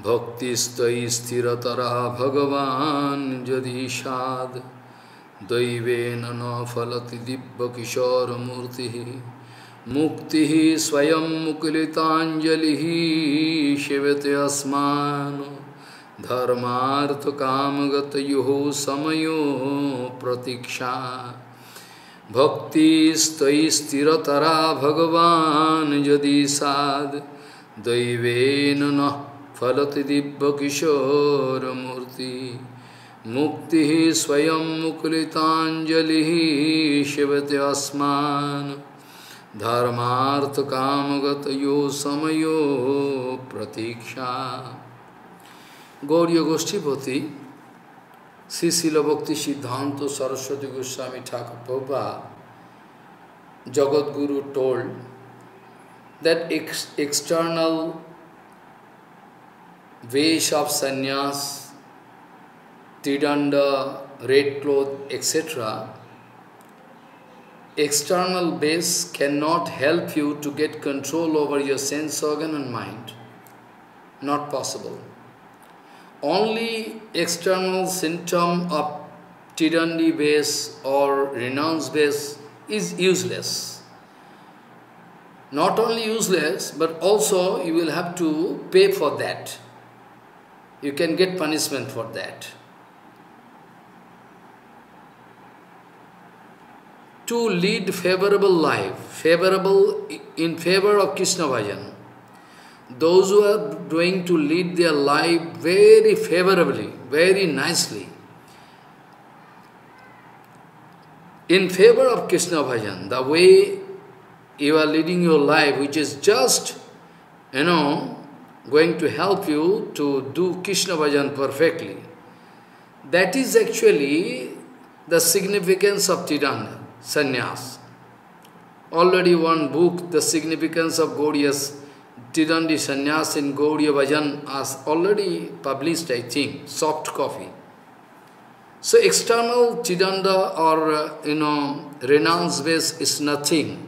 भक्तिस्तयि स्थिरतरा भगवान् यदीशाद् दैवेन न फलति दिव्यकिशोरमूर्तिः। मुक्तिः स्वयं मुकुलिताञ्जलिः। शिवते अस्मान्। धर्मार्थकामगतयोः समयो प्रतीक्षा। भक्तिस्तयि स्थिरतरा भगवान् यदि साद् दैवेन न फलति दिव्यकिशोरमूर्ति मुक्तिः स्वयं मुकुलिताञ्जलिः शिवते अस्मान् धर्मार्थकामगतयो समयो प्रतीक्षा। गौरी गोष्ठीपति श्री शिल भक्ति सिद्धांत Saraswati Goswami Thakur Prabhupada, Jagat Guru told that ex vesh of sannyas, tridanda, red cloth, etc., external base cannot help you to get control over your sense organ and mind. Not possible. Only external symptom of Tridandi base or renounce base is useless. Not only useless, but also you will have to pay for that. You can get punishment for that. To lead favorable life, favorable in favor of Krishna Bhajan, those who are going to lead their life very favorably, very nicely, in favor of Krishna Bhajan, the way you are leading your life, which is just, you know, going to help you to do Krishna Bhajan perfectly, that is actually the significance of Tridanda, sannyas. Already one book, The Significance of Gaudiya's Tridandi Sannyas in Gaudiya Bhajan has already published, I think, soft copy. So external Tridanda or, uh, you know, renounce base is nothing.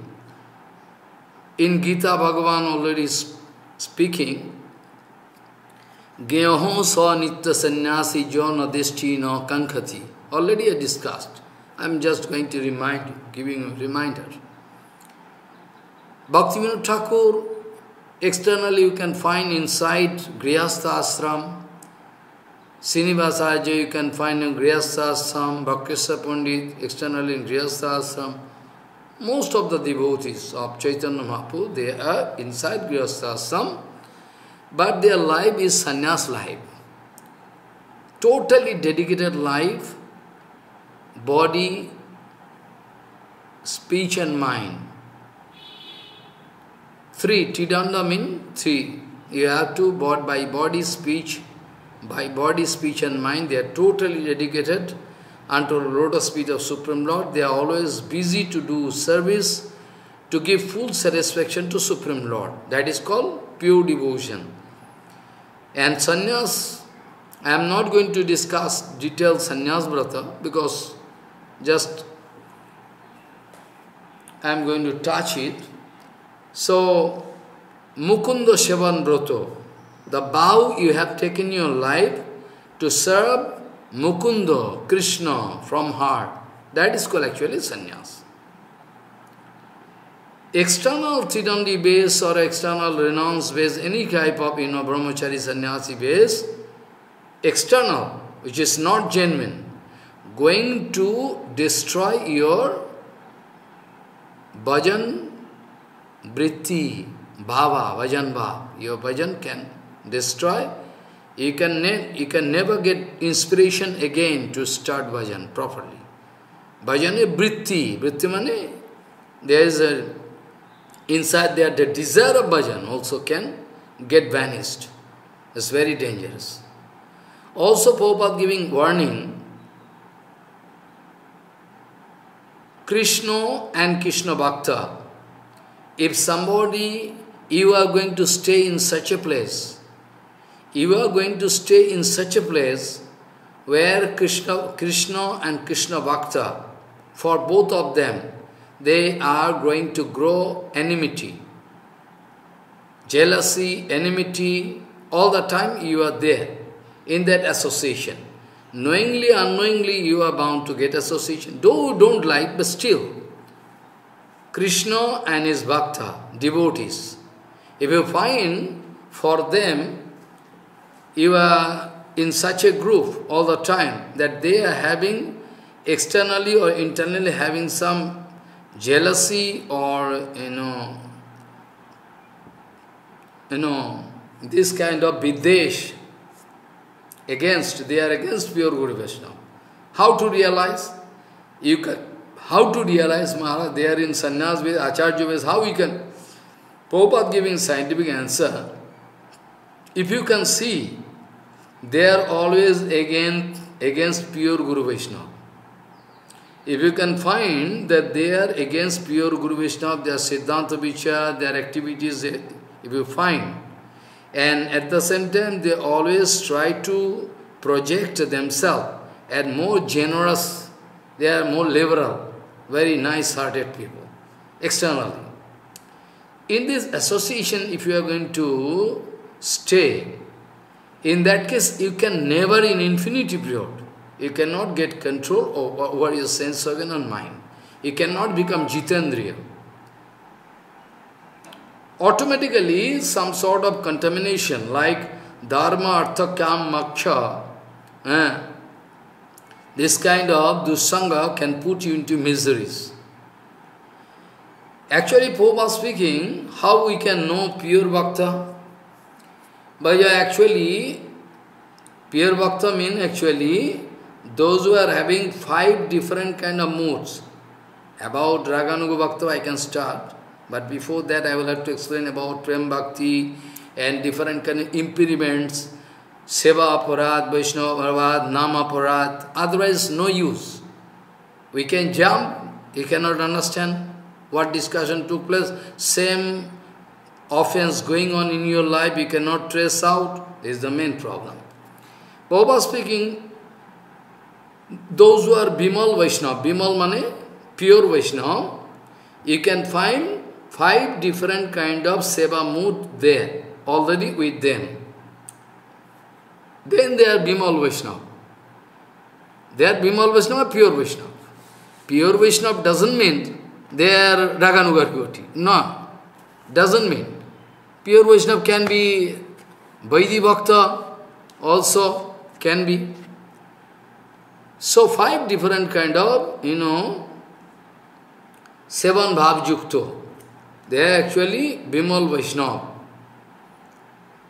In Gita Bhagavan already speaking, Gyaho sa nitya sannyasi jona deshtina kankhati. Already I discussed. I am just going to remind you, giving a reminder. Bhaktivinoda Thakur Externally, you can find inside Grihastha Ashram, Srinivasarja, you can find in Grihastha Ashram, Bhakkesha Pandit, externally in Grihastha Ashram. Most of the devotees of Chaitanya Mahaprabhu, they are inside Grihastha Ashram, but their life is sannyas life. Totally dedicated life, body, speech and mind. Three, Tridanda mean three. You have to, by body, speech, by body, speech and mind, they are totally dedicated unto the lotus feet of Supreme Lord. They are always busy to do service, to give full satisfaction to Supreme Lord. That is called pure devotion. And sannyas, I am not going to discuss detailed sannyas brata because just I am going to touch it. So, Mukunda Sevan Broto, the vow you have taken in your life to serve Mukunda, Krishna from heart, that is called actually sannyas. External Tidandi base or external renounce base, any type of you know, brahmachari sannyasi base, external, which is not genuine, going to destroy your bhajan vritti, bhava, bhajan bhava. Your bhajan can destroy. You can, you can never get inspiration again to start bhajan properly. Bhajan is vritti. Vritti means there is a, inside there the desire of bhajan also can get vanished. It's very dangerous. Also Prabhupada giving warning, Krishna and Krishna Bhakta, if somebody, you are going to stay in such a place, you are going to stay in such a place where Krishna, Krishna and Krishna Bhakta, for both of them, they are going to grow enmity, jealousy, enmity, all the time you are there in that association. Knowingly, unknowingly, you are bound to get association. Though you don't like, but still, Krishna and his bhakta, devotees, if you find for them, you are in such a group all the time that they are having externally or internally having some jealousy or, you know, you know, this kind of videsh against, they are against pure Guru Vaishnava. How to realize? You can, how to realize, Maharaj, they are in sannyas with Acharya with how we can? Prabhupada giving scientific answer. If you can see, they are always against, against pure Guru Vaishnava. If you can find that they are against pure Guru Vaishnava, their Siddhanta Vichar, their activities, eh, if you find, and at the same time, they always try to project themselves as more generous, they are more liberal, very nice-hearted people, externally. In this association, if you are going to stay, in that case, you can never in infinity period, you cannot get control over your sense organ and mind. You cannot become Jitendriya automatically some sort of contamination like dharma, artha, kam, moksha, eh, this kind of dusanga can put you into miseries. Actually, Prabhupada speaking, how we can know pure bhakta? But actually, pure bhakta means actually those who are having five different kind of moods. About Raganuga Bhakta I can start. But before that, I will have to explain about Prem Bhakti and different kind of impediments, Seva Aparad, Vaishnava Aparad, Nama Aparad, otherwise no use. We can jump, you cannot understand what discussion took place, same offense going on in your life, you cannot trace out, is the main problem. Baba speaking, those who are Bimal Vaishnava, Bimal mane, pure Vaishnava, you can find five different kind of seva mood there, already with them. Then they are Bimal Vaishnava. They are Bimal Vaishnava, pure Vaishnava. Pure Vaishnava doesn't mean they are Raganuga devotee. No, doesn't mean. Pure Vaishnava can be Vaidhi Bhakta, also can be. So five different kind of, you know, seven bhav jukto. They are actually Bimal Vaishnava.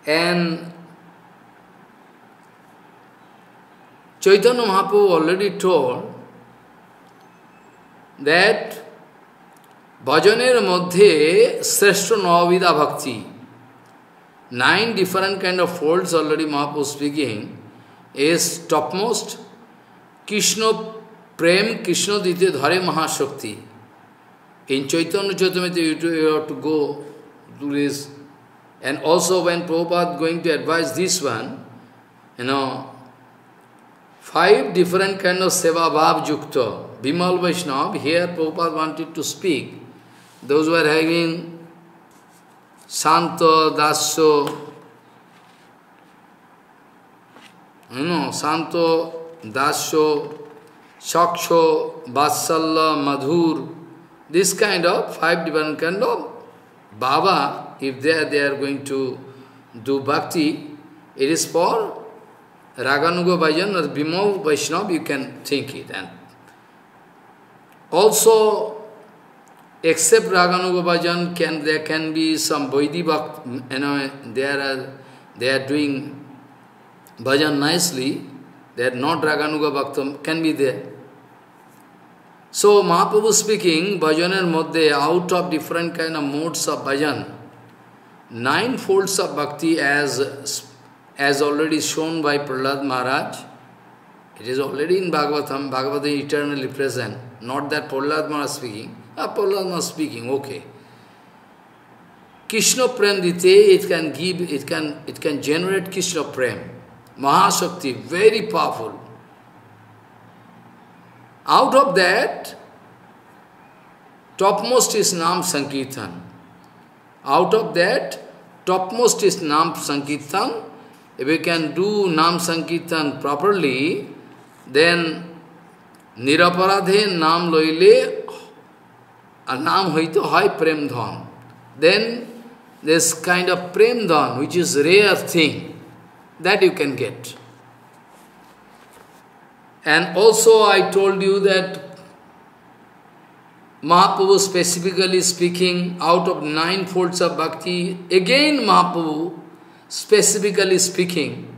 And Chaitanya Mahaprabhu already told that bhajaner madhye sreshta navida bhakti. Nine different kind of folds already Mahaprabhu speaking is topmost Dhare Mahashakti. In Chaitanya Chaitamrita, you have to go to this. And also when Prabhupada going to advise this one, you know, five different kind of seva bhav jukta, Bimal Vaishnav, here Prabhupada wanted to speak. Those who are having Santo, Daso, you know, Santo, Daso, Shaksho, Vatsalla, Madhur, this kind of five different kind of Baba, if they are, they are going to do bhakti, it is for Raganuga Bhajan or Bimal Vaishnava, you can think it. And also, except Raganuga Bhajan, can, there can be some Vaidhi Bhakti, you know, they are, they are doing bhajan nicely, are not Raganuga Bhakti, can be there. So Mahaprabhu speaking, bhajaner madhya, out of different kind of modes of bhajan, nine folds of bhakti as, as already shown by Prahlad Maharaj, it is already in Bhagavatam, Bhagavatam eternally present, not that Prahlad Maharaj speaking, ah, Prahlad Maharaj speaking, okay. Krishna Prem Dite, it can give, it can, it can generate Krishna Prem. Mahashakti, very powerful. Out of that, topmost is Nam Sankirtan. Out of that, topmost is Nam Sankirtan, if you can do Nam Sankirtan properly, then Niraparadhe Nam loile Nam hoito hoy Prem Dhan. Then this kind of Prem Dhan, which is rare thing, that you can get. And also I told you that Mahaprabhu specifically speaking, out of nine folds of bhakti, again Mahaprabhu specifically speaking,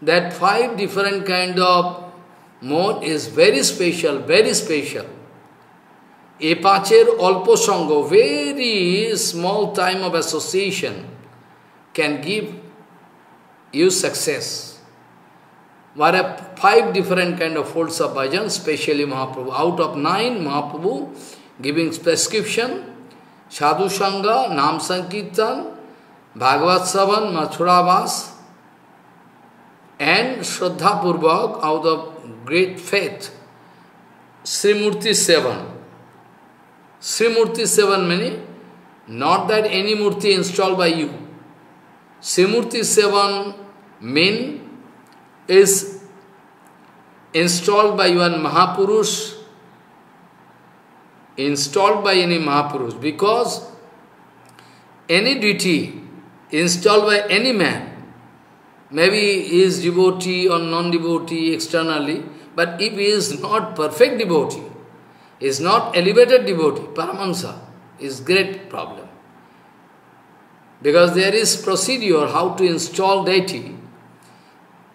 that five different kind of mode is very special, very special. Epacher alpo sango, very small time of association can give you success. What are five different kind of folds of bhajan, especially Mahaprabhu. Out of nine, Mahaprabhu giving prescription, Sadhu Sangha, Nam Sankirtan, Bhagavad Savan, Mathura and Shraddha Purvak out of great faith, Srimurti Seven. Srimurti Seven meaning, not that any murti installed by you. Srimurti Seven mean is installed by one Mahapurush, installed by any Mahapurush, because any deity installed by any man, maybe he is devotee or non-devotee externally, but if he is not perfect devotee, is not elevated devotee, Paramahansa, is great problem. Because there is procedure how to install deity,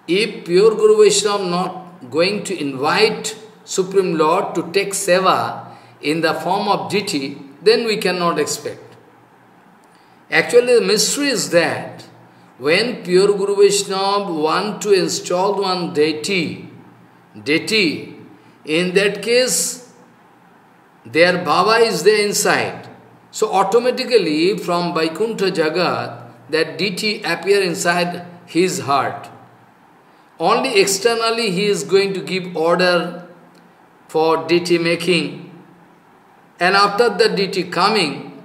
if pure Guru Vaishnava not going to invite Supreme Lord to take seva in the form of deity, then we cannot expect. Actually, the mystery is that when pure Guru Vaishnava want to install one deity, deity, in that case, their Baba is there inside. So automatically from Vaikuntha Jagat, that deity appear inside his heart. Only externally he is going to give order for deity making. And after the deity coming,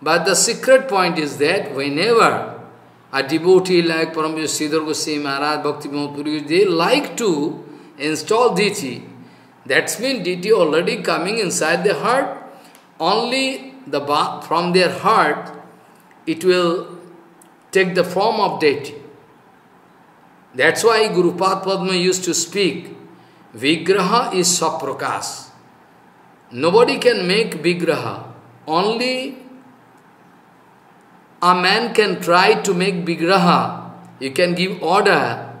but the secret point is that whenever a devotee like Paramvishya Sridhar Goswami Maharaj, Bhakti Puri, they like to install deity, that means deity already coming inside the heart. Only the from their heart, it will take the form of deity. That's why Guru Padma used to speak, Vigraha is Saprakas. Nobody can make Vigraha. Only a man can try to make Vigraha. You can give order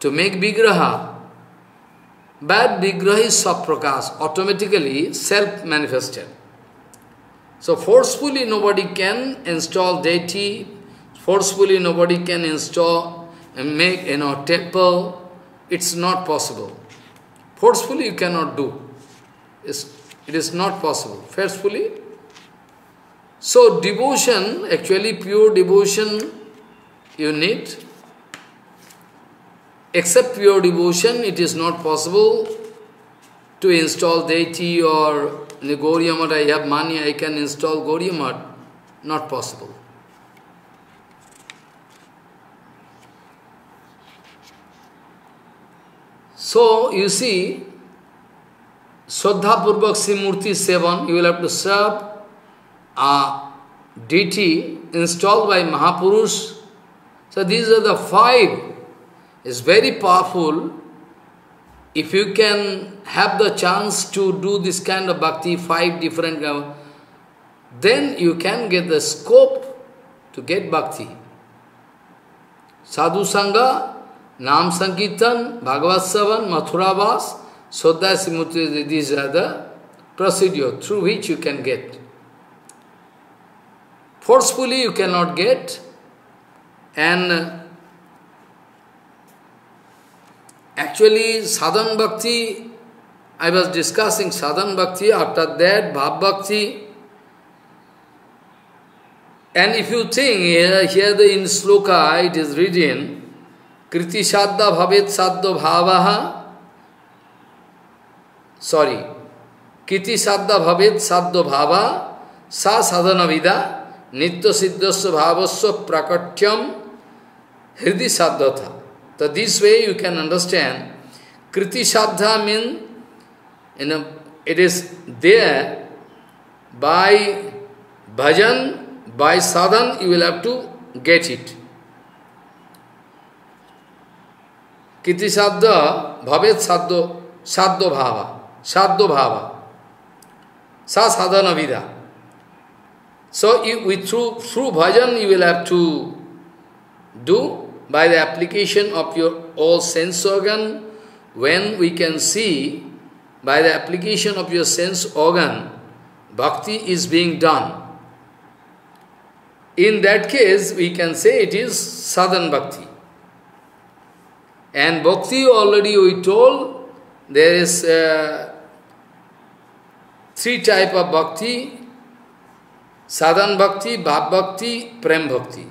to make Vigraha. But Vigraha is Saprakas, automatically self-manifested. So forcefully nobody can install deity, forcefully nobody can install and make, you know, temple, it's not possible. Forcefully you cannot do. It's, it is not possible. Forcefully. So devotion, actually pure devotion you need. Except pure devotion, it is not possible to install deity or in the I have money, I can install Gauriya Not possible. So, you see, Swadha Purvak Simurti Sevan, you will have to serve a deity installed by Mahapurush. So these are the five. It's very powerful. If you can have the chance to do this kind of bhakti, five different, then you can get the scope to get bhakti. Sadhu Sangha Nam Sankirtan, Bhagavad Savan, Mathurabas, Sodha Simutri, these are the procedure through which you can get. Forcefully you cannot get, and actually sadhan bhakti, I was discussing sadhan bhakti, after that bhav bhakti, and if you think, here, here the in sloka it is written, कृतिसाध्य भवे साध्य भाव। Sorry कृतिसाध्य भवेत साध्य भाव। सा साधन विदा नित्य सिद्धस्व भावस्व प्रकट्यम हृदय साध्य था तो this way you can understand kritisadhya mean in it is they by bhajan by sadhan you will have to get it Kriti Sadha, Bhavet Sadho, Sadho Bhava, Sadho Bhava, Sa Sadhana Vida. So through, through bhajan you will have to do by the application of your all sense organ, when we can see by the application of your sense organ, bhakti is being done. In that case, we can say it is sadhan bhakti. And bhakti already we told, there is uh, three type of bhakti, sadhan bhakti, bhav bhakti, prem bhakti.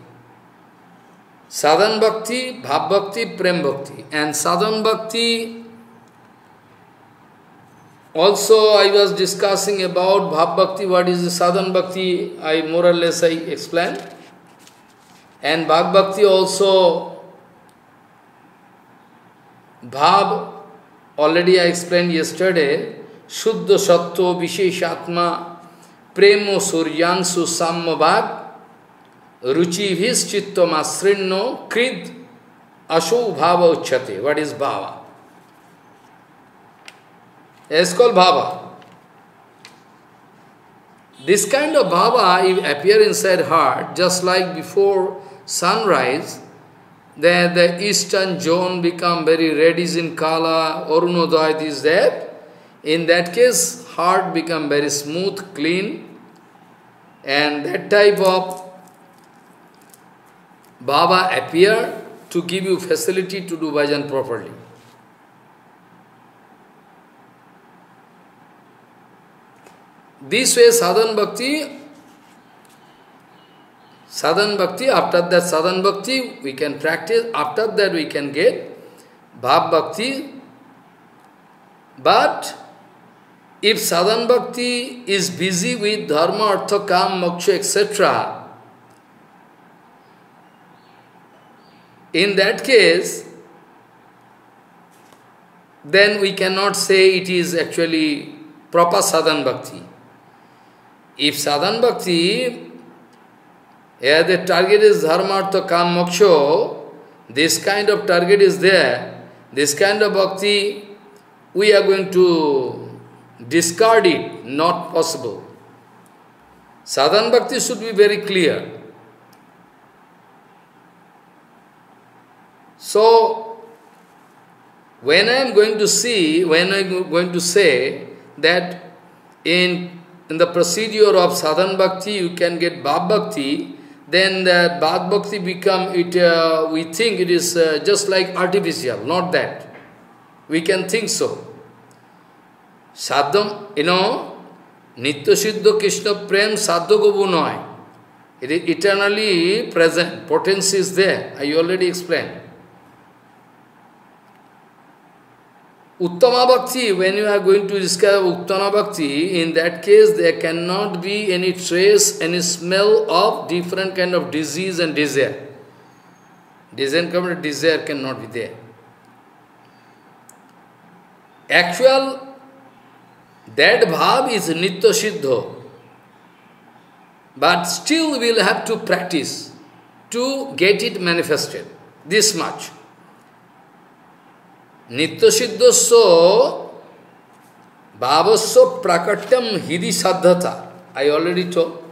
Sadhan Bhakti, Bhav Bhakti, Prem Bhakti. And Sadhan Bhakti, also I was discussing about Bhav Bhakti, what is Sadhan Bhakti, I more or less I explained. And Bhav Bhakti also, bhav already I explain yesterday शुद्ध सत्व विशेषात्मा, प्रेम सूर्यांशु साम्यवाद रुचि भी चित्तमाश्रीण कृत अशो भाव उच्छते what is bhava is called bhava this kind of bhava even appear inside heart just like before sunrise then the eastern zone become very reddish in color, Arunodaya is there. In that case, heart become very smooth, clean, and that type of Baba appear to give you facility to do bhajan properly. This way sadhan bhakti, sadhan bhakti, after that sadhan bhakti we can practice, after that we can get bhav bhakti. But if sadhan bhakti is busy with dharma, artha, kam, moksha, etc., In that case, then we cannot say it is actually proper sadhan bhakti. If sadhan bhakti, yeah, the target is dharma, artha, kam, moksha, this kind of target is there, this kind of bhakti, we are going to discard it, not possible. Sadhan bhakti should be very clear. So, when I am going to see, when I am going to say that in, in the procedure of sadhan bhakti you can get bhav bhakti, then the bhav bhakti become, it, uh, we think it is uh, just like artificial, not that. We can think so. Sadham, you know, Nitya Siddha Krishna Prem Sadhu Gobu Noy. It is eternally present, potency is there, I already explained. Uttama Bhakti, when you are going to discover Uttama Bhakti, in that case there cannot be any trace, any smell of different kind of disease and desire. Desire, and desire cannot be there. Actual, that bhav is nitya. But still we will have to practice to get it manifested. This much. Nityasiddhasya bhavasya prakatyam hidi sadhata. I already told.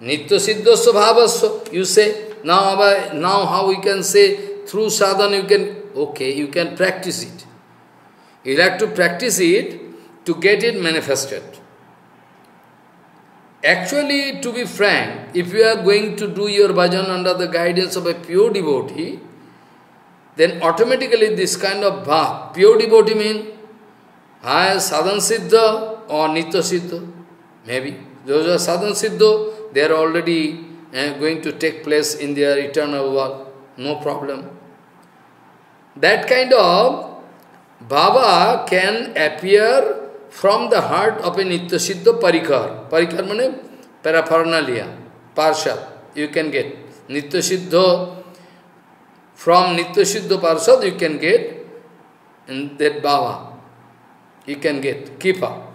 Nityasiddhasya bhavasya. You say, now, now how we can say, through sadhana you can, okay, you can practice it. You have to practice it to get it manifested. Actually, to be frank, if you are going to do your bhajan under the guidance of a pure devotee, then automatically this kind of bhav, pure devotee mean, I sadhan siddha or nitya siddha, maybe. Those are sadhan siddha, they are already uh, going to take place in their eternal world, no problem. That kind of bhava can appear from the heart of a nitya siddha parikar. Parikar means paraphernalia, parshad, you can get. Nitya siddha from Nityasiddha Parashad you can get in that Baba. You can get, Kipa.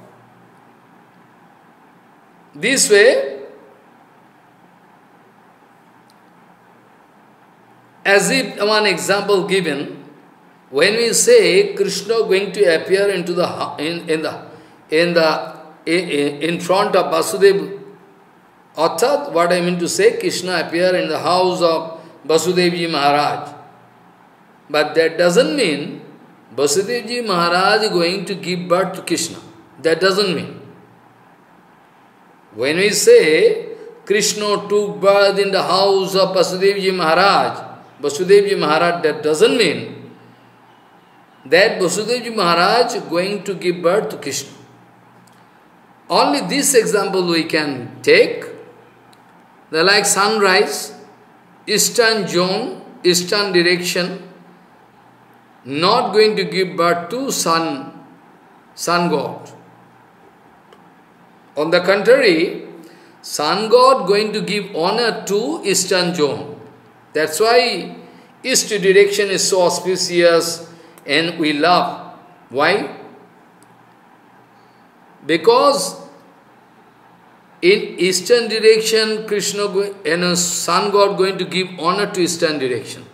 This way, as if one example given, when we say Krishna going to appear into the in, in the in the in front of Vasudeva, Arthat, what I mean to say, Krishna appear in the house of Vasudevji Maharaj. But that doesn't mean Vasudevji Maharaj is going to give birth to Krishna. That doesn't mean. When we say Krishna took birth in the house of Vasudevji Maharaj, Vasudevji Maharaj, that doesn't mean that Vasudevji Maharaj is going to give birth to Krishna. Only this example we can take. The like sunrise, eastern zone, eastern direction, not going to give birth to sun, sun god. On the contrary, sun god going to give honor to eastern zone. That's why east direction is so auspicious and we love. Why? Because in eastern direction, Krishna and a sun god going to give honor to eastern direction.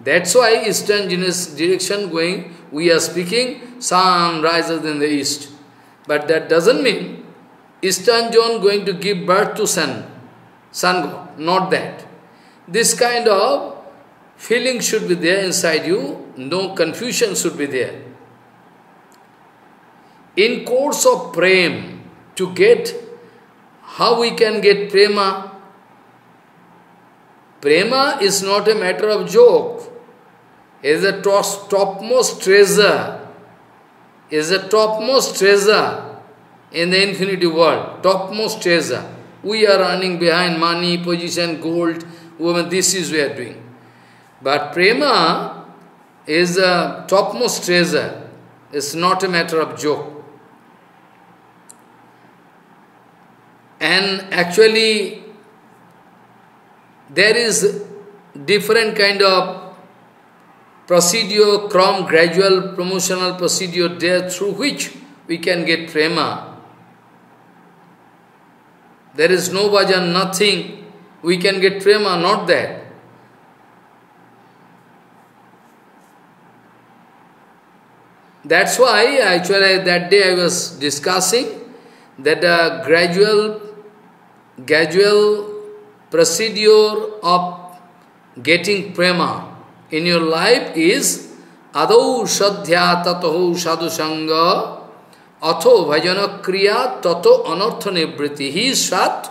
That's why eastern direction going, we are speaking, sun rises in the east. But that doesn't mean eastern zone going to give birth to sun, sun not that. This kind of feeling should be there inside you, no confusion should be there. In course of prem, to get, how we can get prema? Prema is not a matter of joke. It is a topmost treasure. It is a topmost treasure in the infinity world. Topmost treasure. We are running behind money, position, gold, woman, this is we are doing. But prema is a topmost treasure. It's not a matter of joke. And actually, there is different kind of procedure, crom, gradual promotional procedure there through which we can get prema. There is no bhajan, nothing. We can get prema, not that. That's why actually that day I was discussing that a gradual gradual procedure of getting prema in your life is adau sadhya tato sadhu sangha atho bhajana kriya tato anartha nibriti hi sat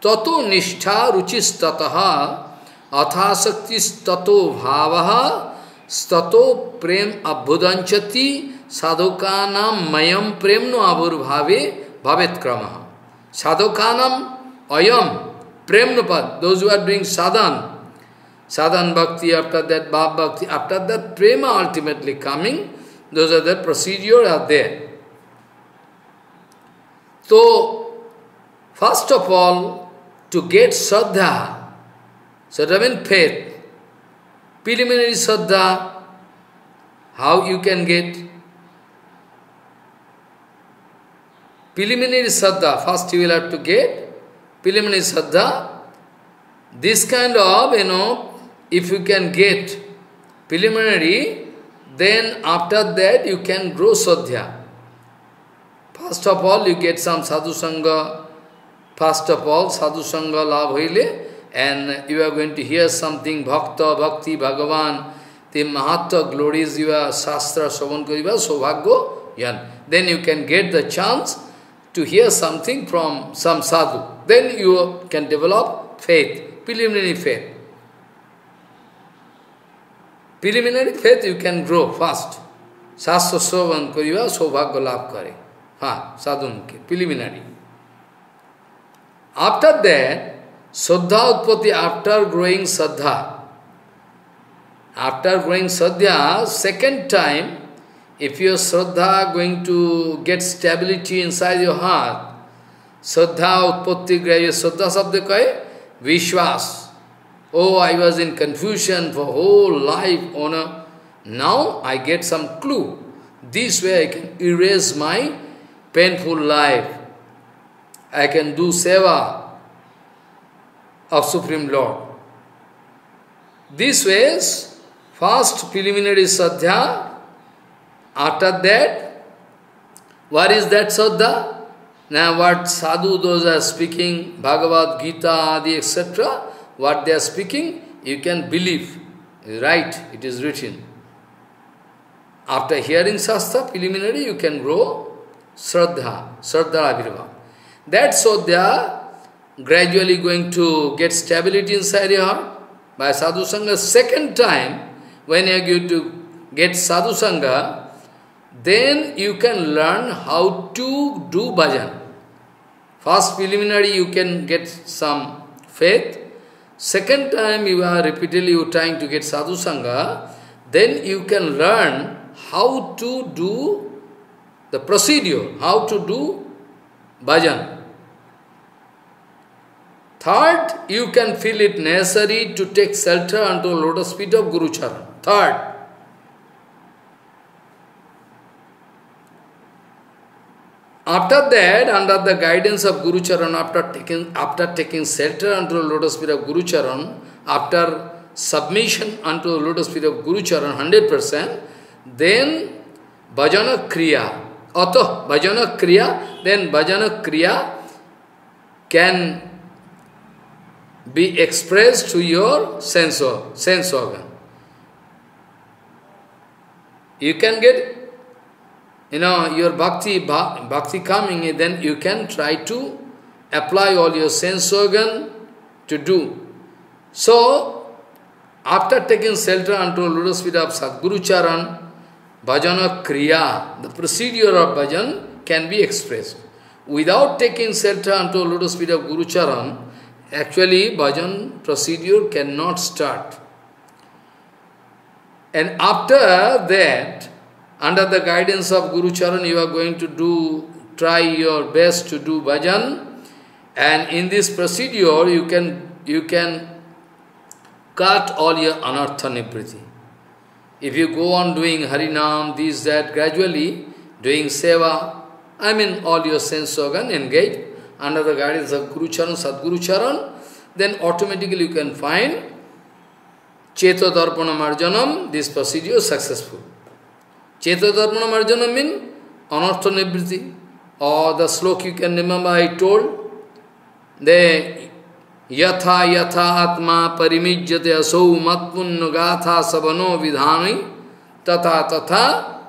tato nishtha ruchis tataha athasaktis tato bhavaha stato prem abhudanchati sadhukanam mayam premno abhurbhave bhavet kramaha Sadhakanam ayam premnapad, those who are doing sadhan, sadhan bhakti, after that bhav bhakti, after that prema ultimately coming, those are the procedure are there. So, first of all, to get sadha, sadha means faith, preliminary sadha, how you can get? Preliminary sadha, first you will have to get preliminary sadha. This kind of, you know, if you can get preliminary, then after that you can grow sadhya. First of all, you get some sadhu sangha. First of all, sadhu sangha labh hoile, and you are going to hear something bhakta, bhakti, bhagavan, the mahatma glories you are shastra, shavan kariba, sobhagyo, yan. Then you can get the chance to hear something from some sadhu. Then you can develop faith, preliminary faith. Preliminary faith you can grow fast. Sastra sovan kariva sobhagya labh kare. Ha, sadhu mukhe, preliminary. After that, Saddha Utpati, after growing Saddha, after growing Saddha, second time, if your Shraddha going to get stability inside your heart, Shraddha Utpatti Graya, Shraddha Sabda kahe, Vishwas. oh, I was in confusion for whole life, honor. Now I get some clue. This way I can erase my painful life. I can do seva of Supreme Lord. This ways, first preliminary sadhya, after that, what is that sadhya? Now what sadhu those are speaking, Bhagavad Gita, Adi, etc., what they are speaking, you can believe. Right, it is written. After hearing Shastra preliminary, you can grow Shraddha, Shraddha Abhirva. That Shraddha gradually going to get stability inside your heart by Sadhu Sangha. Second time, when you are going to get Sadhu Sangha, then you can learn how to do bhajan. First preliminary you can get some faith. Second time you are repeatedly you trying to get sadhu sangha, then you can learn how to do the procedure, how to do bhajan. Third, you can feel it necessary to take shelter unto lotus feet of Guru Charan. Third, After that, under the guidance of Guru Charan, after taking, after taking shelter unto the lotus feet of Guru Charan, after submission unto the lotus feet of Guru Charan, 100%, then bhajana kriya, Ato bhajana kriya, then bhajana kriya can be expressed to your sense, sense organ. You can get you know, your bhakti, bhakti coming, then you can try to apply all your sense organ to do. So, after taking shelter unto lotus feet of Sadguru Charan, bhajana kriya, the procedure of bhajan can be expressed. Without taking shelter unto lotus feet of Guru Charan, actually bhajan procedure cannot start. And after that, under the guidance of Guru Charan, you are going to do, try your best to do bhajan. And in this procedure, you can, you can cut all your anartha nibriti. If you go on doing Harinam, this, that, gradually, doing seva, I mean all your sense organ engaged under the guidance of Guru Charan, Sadguru Charan, then automatically you can find Cheto Darpana Marjanam, this procedure successful. Chetadharmana marjana means anartha nivriti. Or the slok you can remember I told. The yatha yatha atma parimijyate asau matpunna gatha sabano vidhani tatha tatha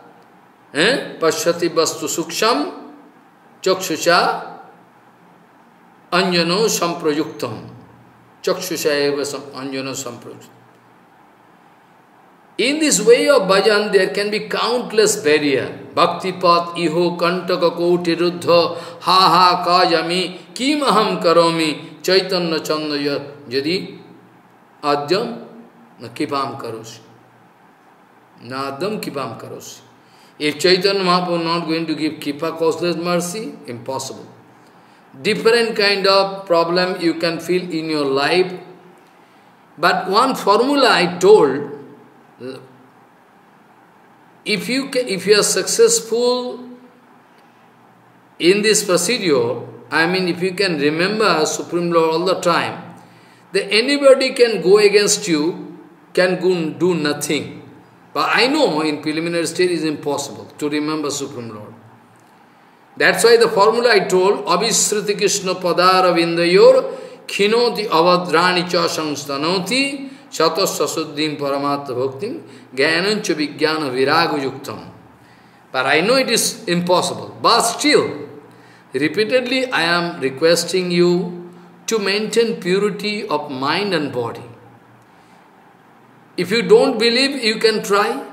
eh, pashyati vastu suksham chakshusha anjano samprayuktam. Chakshusha eva anjano samprayuktam. In this way of bhajan, there can be countless barrier. Bhakti path, iho, kantaka, koti, ruddha, ha ha, kajami, kim aham karomi, chaitanya chanda jadi adyam na kipam karosi. Na adyam kipam karosi. If Chaitanya Mahaprabhu not going to give kipa causeless mercy, impossible. Different kind of problem you can feel in your life. But one formula I told, if you, if you are successful in this procedure, I mean if you can remember Supreme Lord all the time, then anybody can go against you, can go do nothing. But I know in preliminary stage is impossible to remember Supreme Lord. That's why the formula I told, Abhisruti Krishna Padara Vindayor, Khinoti Avadrani Cha Samstanoti, Chatasasuddhim Paramatta Bhaktim Jnanancha Vijnana Viraga Yuktam. But I know it is impossible. But still, repeatedly I am requesting you to maintain purity of mind and body. If you don't believe, you can try.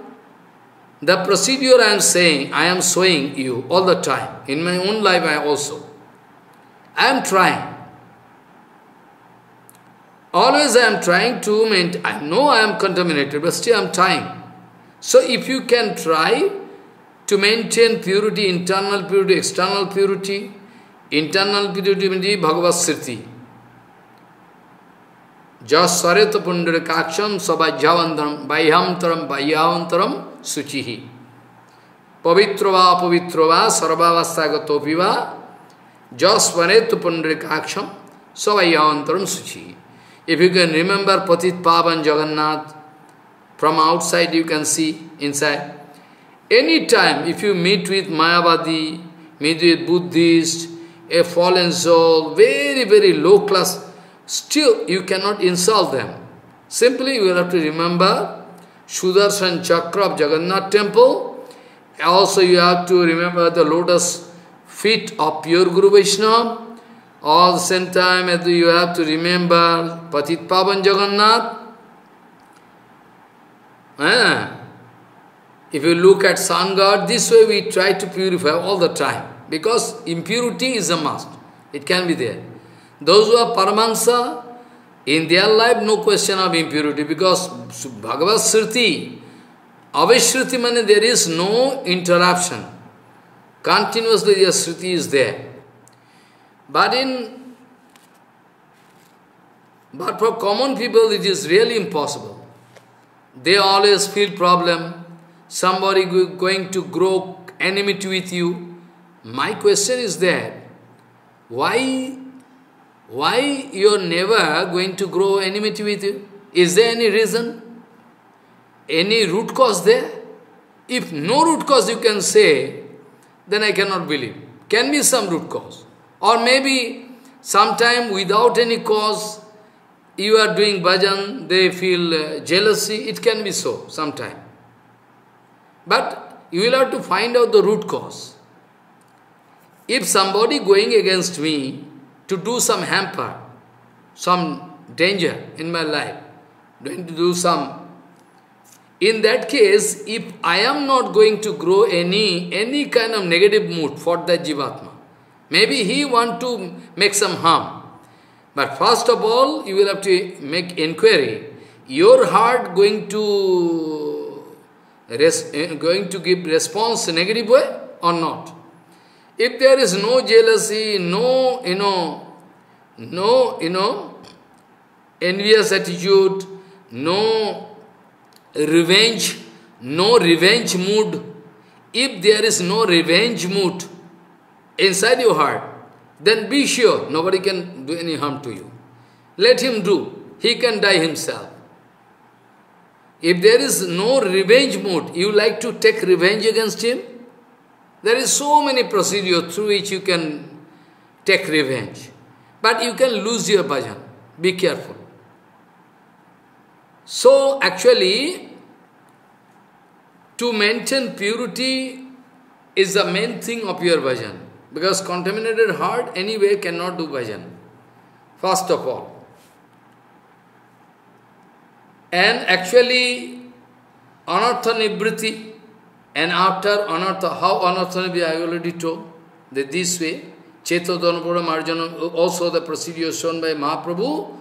The procedure I am saying, I am showing you all the time. In my own life I also. I am trying. Always I am trying to maintain, I know I am contaminated, but still I am trying. So if you can try to maintain purity, internal purity, external purity, internal purity means Bhagavad Sriti. Jas sareta pundarikaksham sabajyavantaram bahyamtaram bahyavantaram suchihi. Pavitrava pavitrava sarvavastagatopiva jas varetu pundarikaksham sabajyavantaram suchihi. If you can remember Patit Pavan Jagannath, from outside you can see inside. Any time if you meet with Mayavadi, meet with Buddhist, a fallen soul, very, very low class, still you cannot insult them. Simply you will have to remember Sudarshan Chakra of Jagannath temple. Also you have to remember the lotus feet of pure Guru Vaishnava. All the same time as you have to remember Patit Pavan Jagannath. Ah. If you look at sun god, this way we try to purify all the time. Because impurity is a must. It can be there. Those who are Paramahansa, in their life no question of impurity because Bhagavad Sriti, Avishruti means there is no interruption. Continuously the Sriti is there. But in but for common people it is really impossible. They always feel problem. Somebody going to grow enmity with you. My question is that why why you are never going to grow enmity with you? Is there any reason? Any root cause there? If no root cause you can say, then I cannot believe. Can be some root cause. Or maybe sometime without any cause, you are doing bhajan, they feel uh, jealousy, it can be so, sometime. But you will have to find out the root cause. If somebody going against me, to do some hamper, some danger in my life, going to do some. In that case, if I am not going to grow any, any kind of negative mood for that Jivatma, maybe he want to make some harm. But first of all, you will have to make inquiry. Your heart going to res, eh, going to give response negative way or not? If there is no jealousy, no, you know, no, you know, envious attitude, no revenge, no revenge mood, if there is no revenge mood inside your heart, then be sure nobody can do any harm to you. Let him do. He can die himself. If there is no revenge mood, you like to take revenge against him, there is so many procedures through which you can take revenge. But you can lose your bhajan. Be careful. So actually, to maintain purity is the main thing of your bhajan. Because contaminated heart anyway cannot do bhajan. First of all. And actually, anartha nibriti, and after anartha, how anartha I already told, that this way, Chetodhanapura Marjana, also the procedure shown by Mahaprabhu,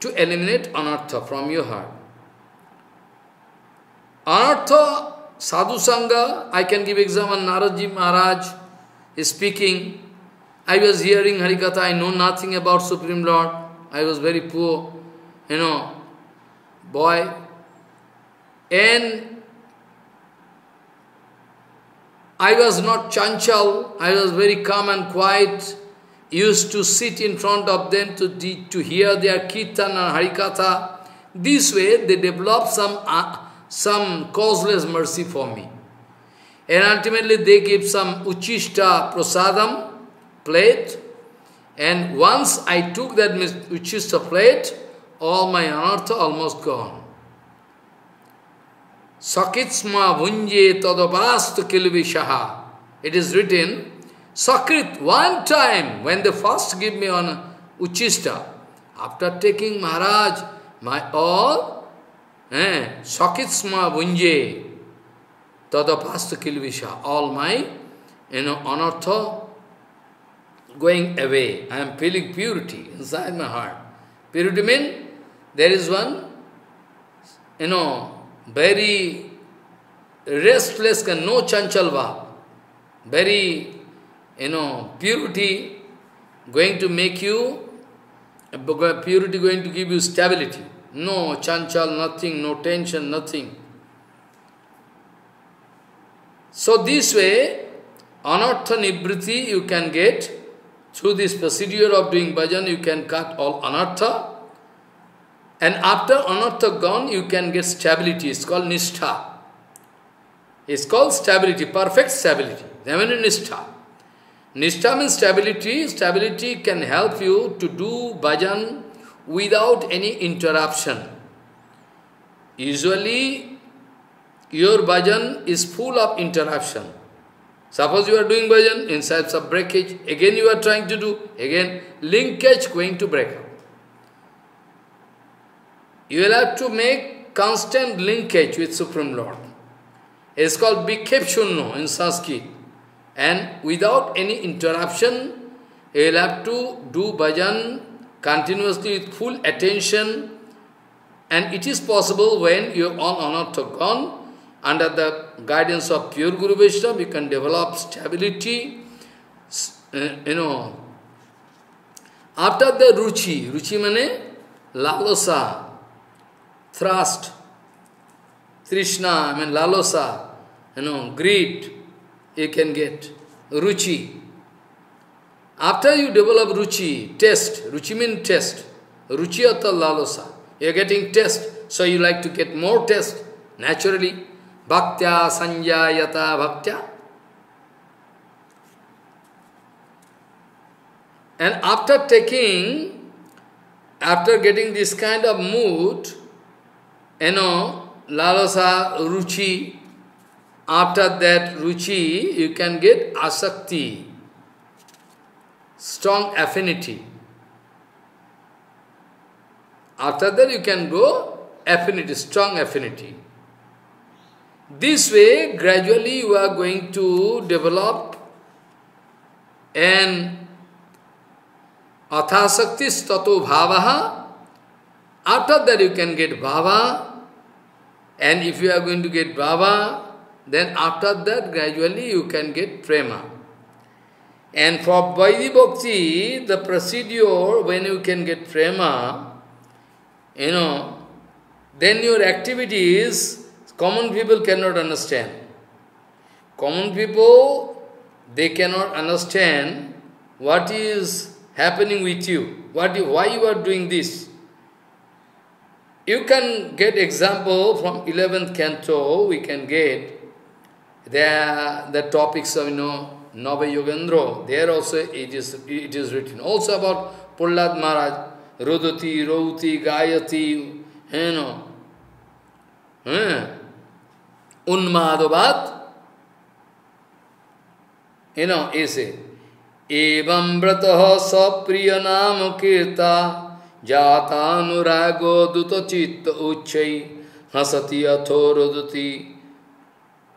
to eliminate anartha from your heart. Anartha, sadhu sangha, I can give example, Naradji Maharaj speaking, I was hearing Harikatha, I know nothing about Supreme Lord, I was very poor, you know, boy, and I was not chanchal, I was very calm and quiet, used to sit in front of them to, to hear their kirtan and harikatha. This way they developed some, uh, some causeless mercy for me. And ultimately they give some uchishta prasadam plate. And once I took that uchishta plate, all my anartha almost gone. Sakitsma Vunje Tadabastu Kilvishaha. It is written, Sakrit, one time when they first give me on Uchista, after taking Maharaj, my all, eh, Sakitsma Vunje Tadabastu Kilvisha, all my, you know, anartha going away. I am feeling purity inside my heart. Purity means there is one, you know, very restless, no chanchalva, very, you know, purity going to make you Purity going to give you stability. No chanchal, nothing, no tension, nothing. So this way, anartha nibriti you can get through this procedure of doing bhajan, you can cut all anartha. And after anartha gone, you can get stability. It's called nishtha. It's called stability, perfect stability. Then nishtha. Nishtha means stability. Stability can help you to do bhajan without any interruption. Usually, your bhajan is full of interruption. Suppose you are doing bhajan, inside some breakage, again you are trying to do, again linkage going to break up. You will have to make constant linkage with Supreme Lord. It's called Bikkhep Shunno in Sanskrit. And without any interruption, you will have to do bhajan continuously with full attention. And it is possible when you are on anartha gone, under the guidance of pure Guru Vaishnava, you can develop stability, uh, you know. After the ruchi, ruchi means lalasa, thrust, Krishna, I mean lalasa, you know, greed, you can get ruchi. After you develop ruchi, test, ruchi means test, ruchi atta lalasa, you are getting test, so you like to get more test, naturally. Bhaktya sanjayata bhaktya. And after taking, after getting this kind of mood, you know, lalasa, ruchi, after that ruchi, you can get asakti, strong affinity. After that you can go affinity, strong affinity. This way, gradually you are going to develop an athasaktis tato bhavaha. After that you can get bhava. And if you are going to get bhava, then after that gradually you can get prema. And for Vaidhi Bhakti, the procedure when you can get prema, you know, then your activities Common people cannot understand. Common people, they cannot understand what is happening with you, what why you are doing this. You can get example from 11th canto, we can get there the topics of, you know, Nava Yogendra, there also it is, it is written. Also about Prahlad Maharaj, Rodati, Rauti, Gayati, you know. Hmm. Unmadovat, you know, is it? Evam brataha sapriya nam kirta jatanurago duta chitta uchai hasati atho rodati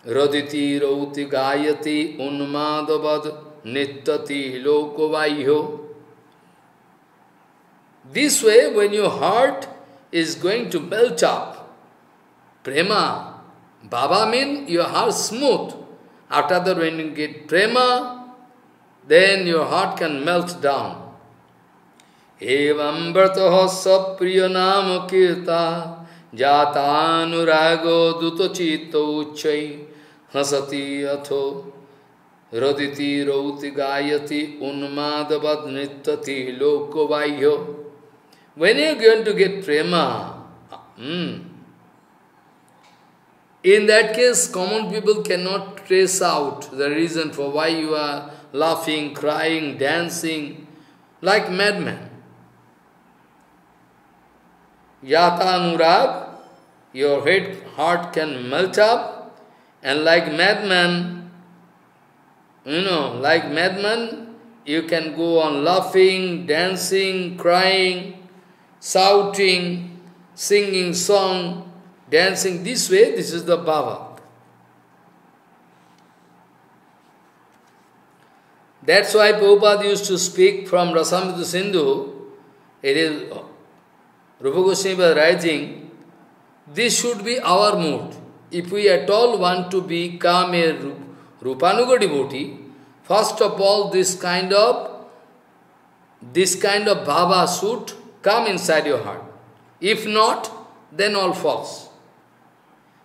roditi rauti gayati unmadavad nittati lokovaiho. This way, when your heart is going to melt up, prema, Baba means your heart smooth. After that, when you get prema, then your heart can melt down. Evam brataha sapriya nama kirta jatanurago duto chitta uchai hasati atho raditi rauti gayati unmadavad nittati loko lokavayyo. When you are going to get prema, hmm, in that case, common people cannot trace out the reason for why you are laughing, crying, dancing, like madmen. Yata Anurag, your head, heart can melt up, and like madman, you know, like madman, you can go on laughing, dancing, crying, shouting, singing song, dancing this way, this is the bhava. That's why Prabhupada used to speak from Rasamrita Sindhu. It is uh, Rupa Goswami was this should be our mood. If we at all want to become a Rupanuga devotee, first of all this kind of this kind of bhava should come inside your heart. If not, then all false.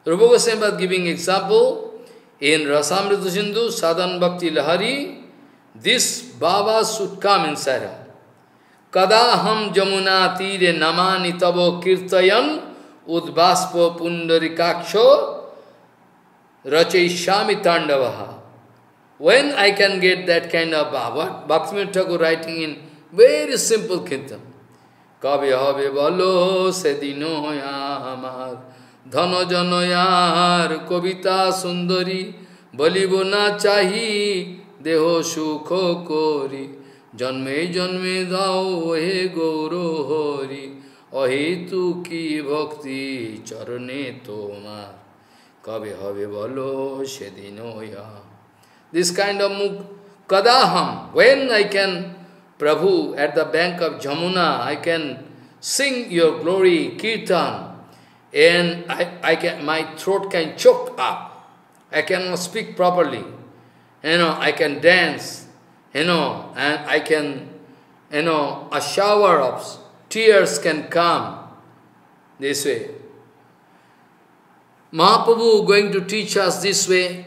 Rupa Goswami was giving example in Rasamrita Sindhu, Sadhan Bhakti Lahari, this Baba should come inside her. Kada ham jamuna tire namani tavo kirtayan udbaspo pundarikaksho rachaishami tandavaha. When I can get that kind of Baba, Bhaktivinoda Thakur writing in very simple kirtan. Kabhi have balo sedino ya hamar ধন জনয়ার কবিতা সুন্দরী বলিব না চাহি দেহ সুখ করি জন্মে জন্মে দাও হে গৌর হরি অহেতু কি ভক্তি চরণে তোমার কবে হবে বলো সেদিন This kind of muk kadaham, when I can Prabhu, at the bank of Jamuna, I can sing your glory, kirtan, and I, I can, my throat can choke up. I cannot speak properly. You know, I can dance, you know, and I can, you know, a shower of tears can come this way. Mahaprabhu going to teach us this way.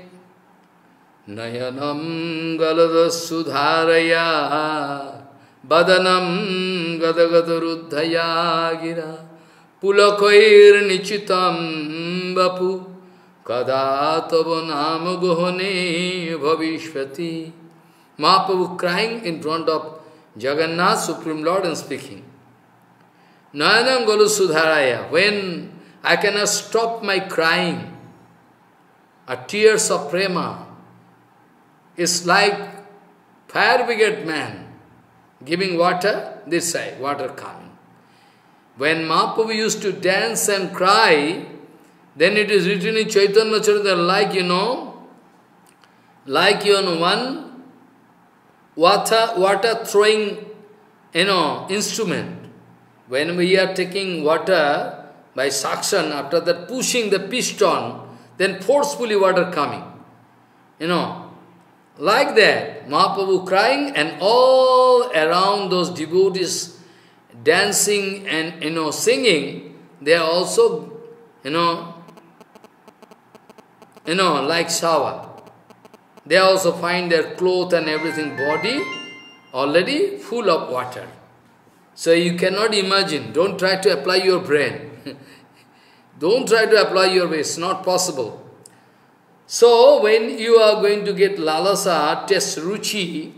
Nayanam galadasudharaya badanam gadagadarudhaya gira पुलकैर्निचितं वपु कदा तव नाम गोहने भविष्यति। Mahaprabhu crying in front of Jagannath supreme lord and speaking नयनम गोलु सुधाराय when I can not stop my crying a tears of prema is like fire brigade man giving water this side water Khan When Mahaprabhu used to dance and cry, then it is written in Chaitanya Charita, like, you know, like, you know, one water, water throwing, you know, instrument. When we are taking water by suction, after that pushing the piston, then forcefully water coming. You know, like that, Mahaprabhu crying and all around those devotees dancing and, you know, singing, they are also, you know, you know, like shower. They also find their clothes and everything, body already full of water. So you cannot imagine, don't try to apply your brain. don't try to apply your brain, it's not possible. So, when you are going to get lalasa, test ruchi,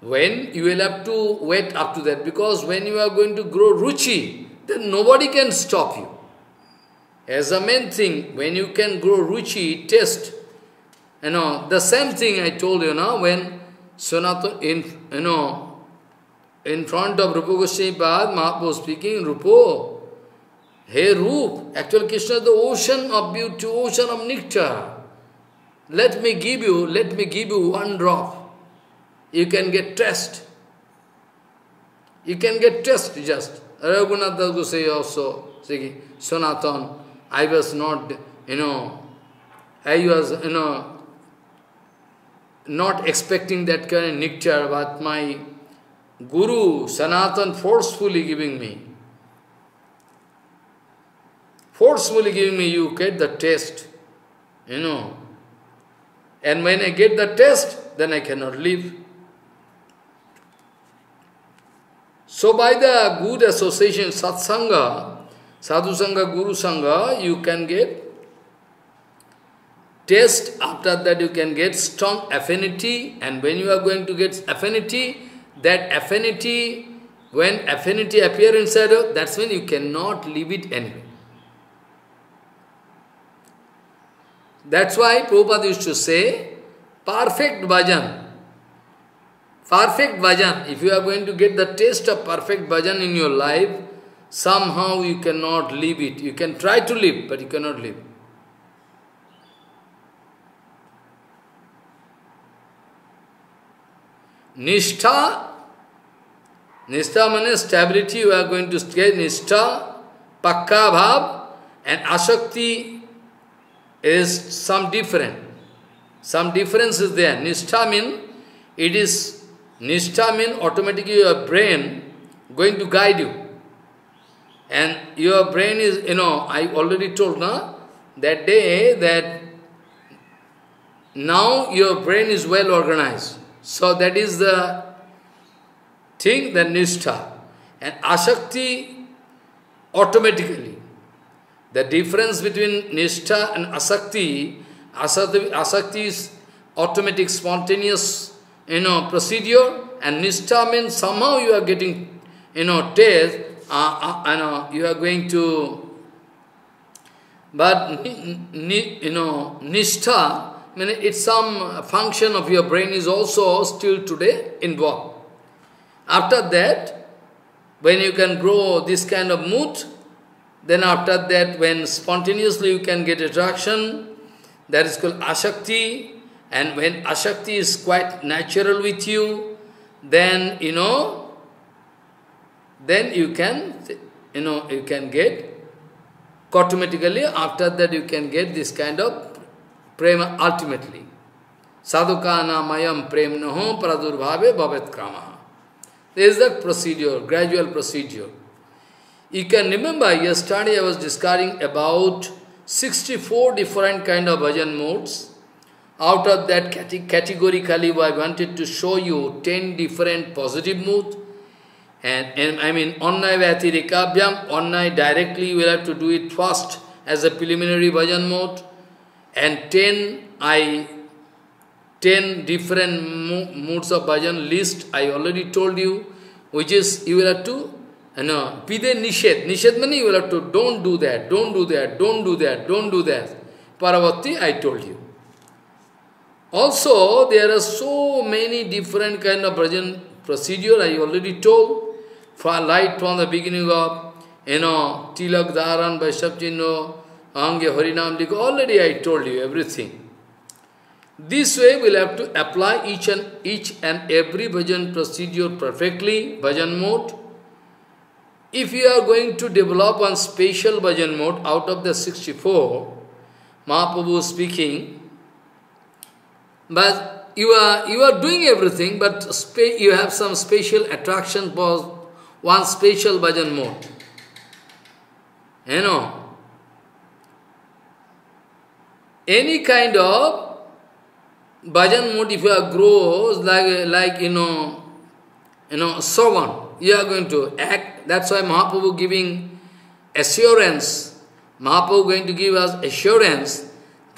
when you will have to wait up to that, because when you are going to grow ruchi, then nobody can stop you. As a main thing, when you can grow ruchi, test, you know, the same thing I told you now, when Sanatana, in, you know, in front of Rupa Goswami Pad, Mahaprabhu speaking, Rupa, Hey Roop, actual Krishna is the ocean of beauty, ocean of nectar. Let me give you, let me give you one drop. You can get test. You can get test just. Raghunath Das also saying, Sanatan, I was not, you know, I was, you know, not expecting that kind of nectar, but my Guru, Sanatan, forcefully giving me forcefully giving me, you get the taste, you know. And when I get the taste, then I cannot live. So by the good association, satsanga, sadhu sangha, guru sangha, you can get taste, after that you can get strong affinity, and when you are going to get affinity, that affinity, when affinity appear inside you, that's when you cannot leave it anyway. That's why Prabhupada used to say, perfect bhajan. Perfect bhajan. If you are going to get the taste of perfect bhajan in your life, somehow you cannot leave it. You can try to live, but you cannot live. Nishtha, Nishtha means stability, you are going to get Nishtha, Pakka Bhav, and Ashakti is some different. Some difference is there. Nishtha mean, it is, Nishtha means automatically your brain going to guide you. And your brain is, you know, I already told, na, that day that now your brain is well organized. So that is the thing, the nishtha. And asakti automatically. The difference between nishtha and asakti, asakti, asakti is automatic, spontaneous, you know, procedure, and nishtha means somehow you are getting, you know, taste, uh, uh, you know, you are going to, but, you know, nishtha, I mean, it's some function of your brain is also still today involved. After that, when you can grow this kind of mood, then after that, when spontaneously you can get attraction, that is called Ashakti, and when Ashakti is quite natural with you, then, you know, then you can, you know, you can get, automatically after that you can get this kind of prema ultimately. Sadhukana mayam premnaho pradurvave bhavet krama. There is the procedure, gradual procedure. You can remember yesterday I was discussing about 64 different kind of bhajan modes. Out of that categorically I wanted to show you 10 different positive moods. And, and I mean, onnai vatirikabhyam, onnai directly you will have to do it first as a preliminary bhajan mode. And 10 I 10 different moods of bhajan list I already told you, which is you will have to no, pide nishad. Nishad means you will have to don't do that, don't do that, don't do that, don't do that. Paravati, I told you. Also, there are so many different kind of bhajan procedure, I already told. For light from the beginning of, you know, Tilak Dharan, Vaishnav Chinno, Ange Harinam already I told you everything. This way we'll have to apply each and each and every bhajan procedure perfectly, bhajan mode. If you are going to develop one special bhajan mode out of the 64, Mahaprabhu speaking, but you are, you are doing everything, but you have some special attraction for one special bhajan mode. You know, any kind of bhajan mode, if you are grows like, like you know, you know, so on, you are going to act. That's why Mahaprabhu giving assurance. Mahaprabhu going to give us assurance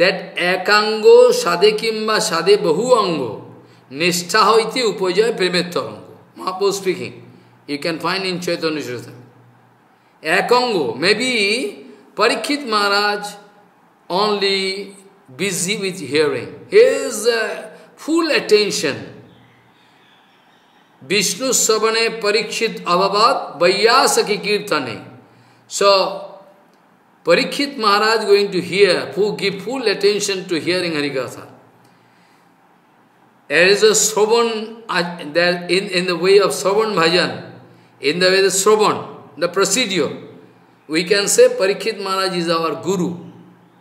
that एकांग सदे किंबा सदे बहु अंग निष्ठा होती उपजय प्रेमेत्व अंग महापुर speaking you can find in Chaitanya एकांग may be Parikshit Maharaj only busy with hearing his full attention Vishnu श्रवणे Parikshit अभवत वैयास की कीर्तने so Parikshit Maharaj going to hear, who give full attention to hearing Harikatha. There is a Sravan, there in, in the way of Sravan Bhajan, in the way of Sravan, the procedure, we can say Parikshit Maharaj is our Guru.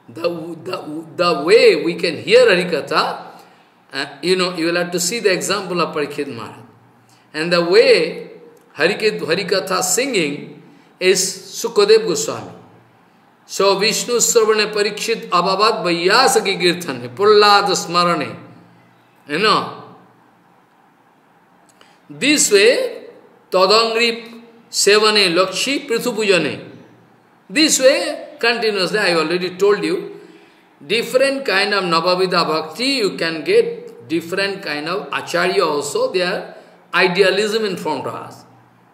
The, the, the way we can hear Harikatha, uh, you know, you will have to see the example of Parikshit Maharaj. And the way Harikatha singing is Sukadev Goswami. So Vishnu Sravane Parikshit Abhavad Vaiyasaki Kirtane, Pullada Smarane. You know. This way, Tadangri Sevane Lakshi Prithupujane. This way, continuously, I already told you, different kind of Navavida Bhakti, you can get different kind of Acharya also, they are idealism in front of us.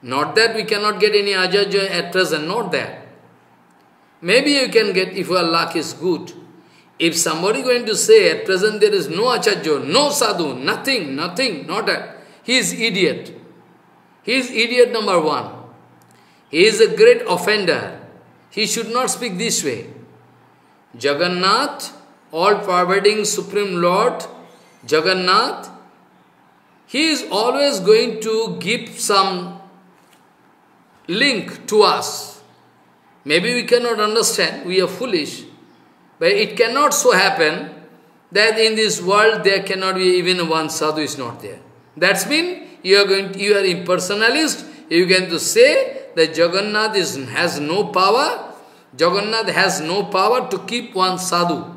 Not that we cannot get any Acharya at present, not that. Maybe you can get if your luck is good. If somebody going to say at present there is no Acharya, no sadhu, nothing, nothing, not that, he is idiot. He is idiot number one. He is a great offender. He should not speak this way. Jagannath, all-pervading Supreme Lord, Jagannath, he is always going to give some link to us. Maybe we cannot understand, we are foolish, but it cannot so happen that in this world there cannot be even one sadhu is not there. That's mean you are going to, you are impersonalist, you can to say that Jagannath is, has no power, Jagannath has no power to keep one sadhu.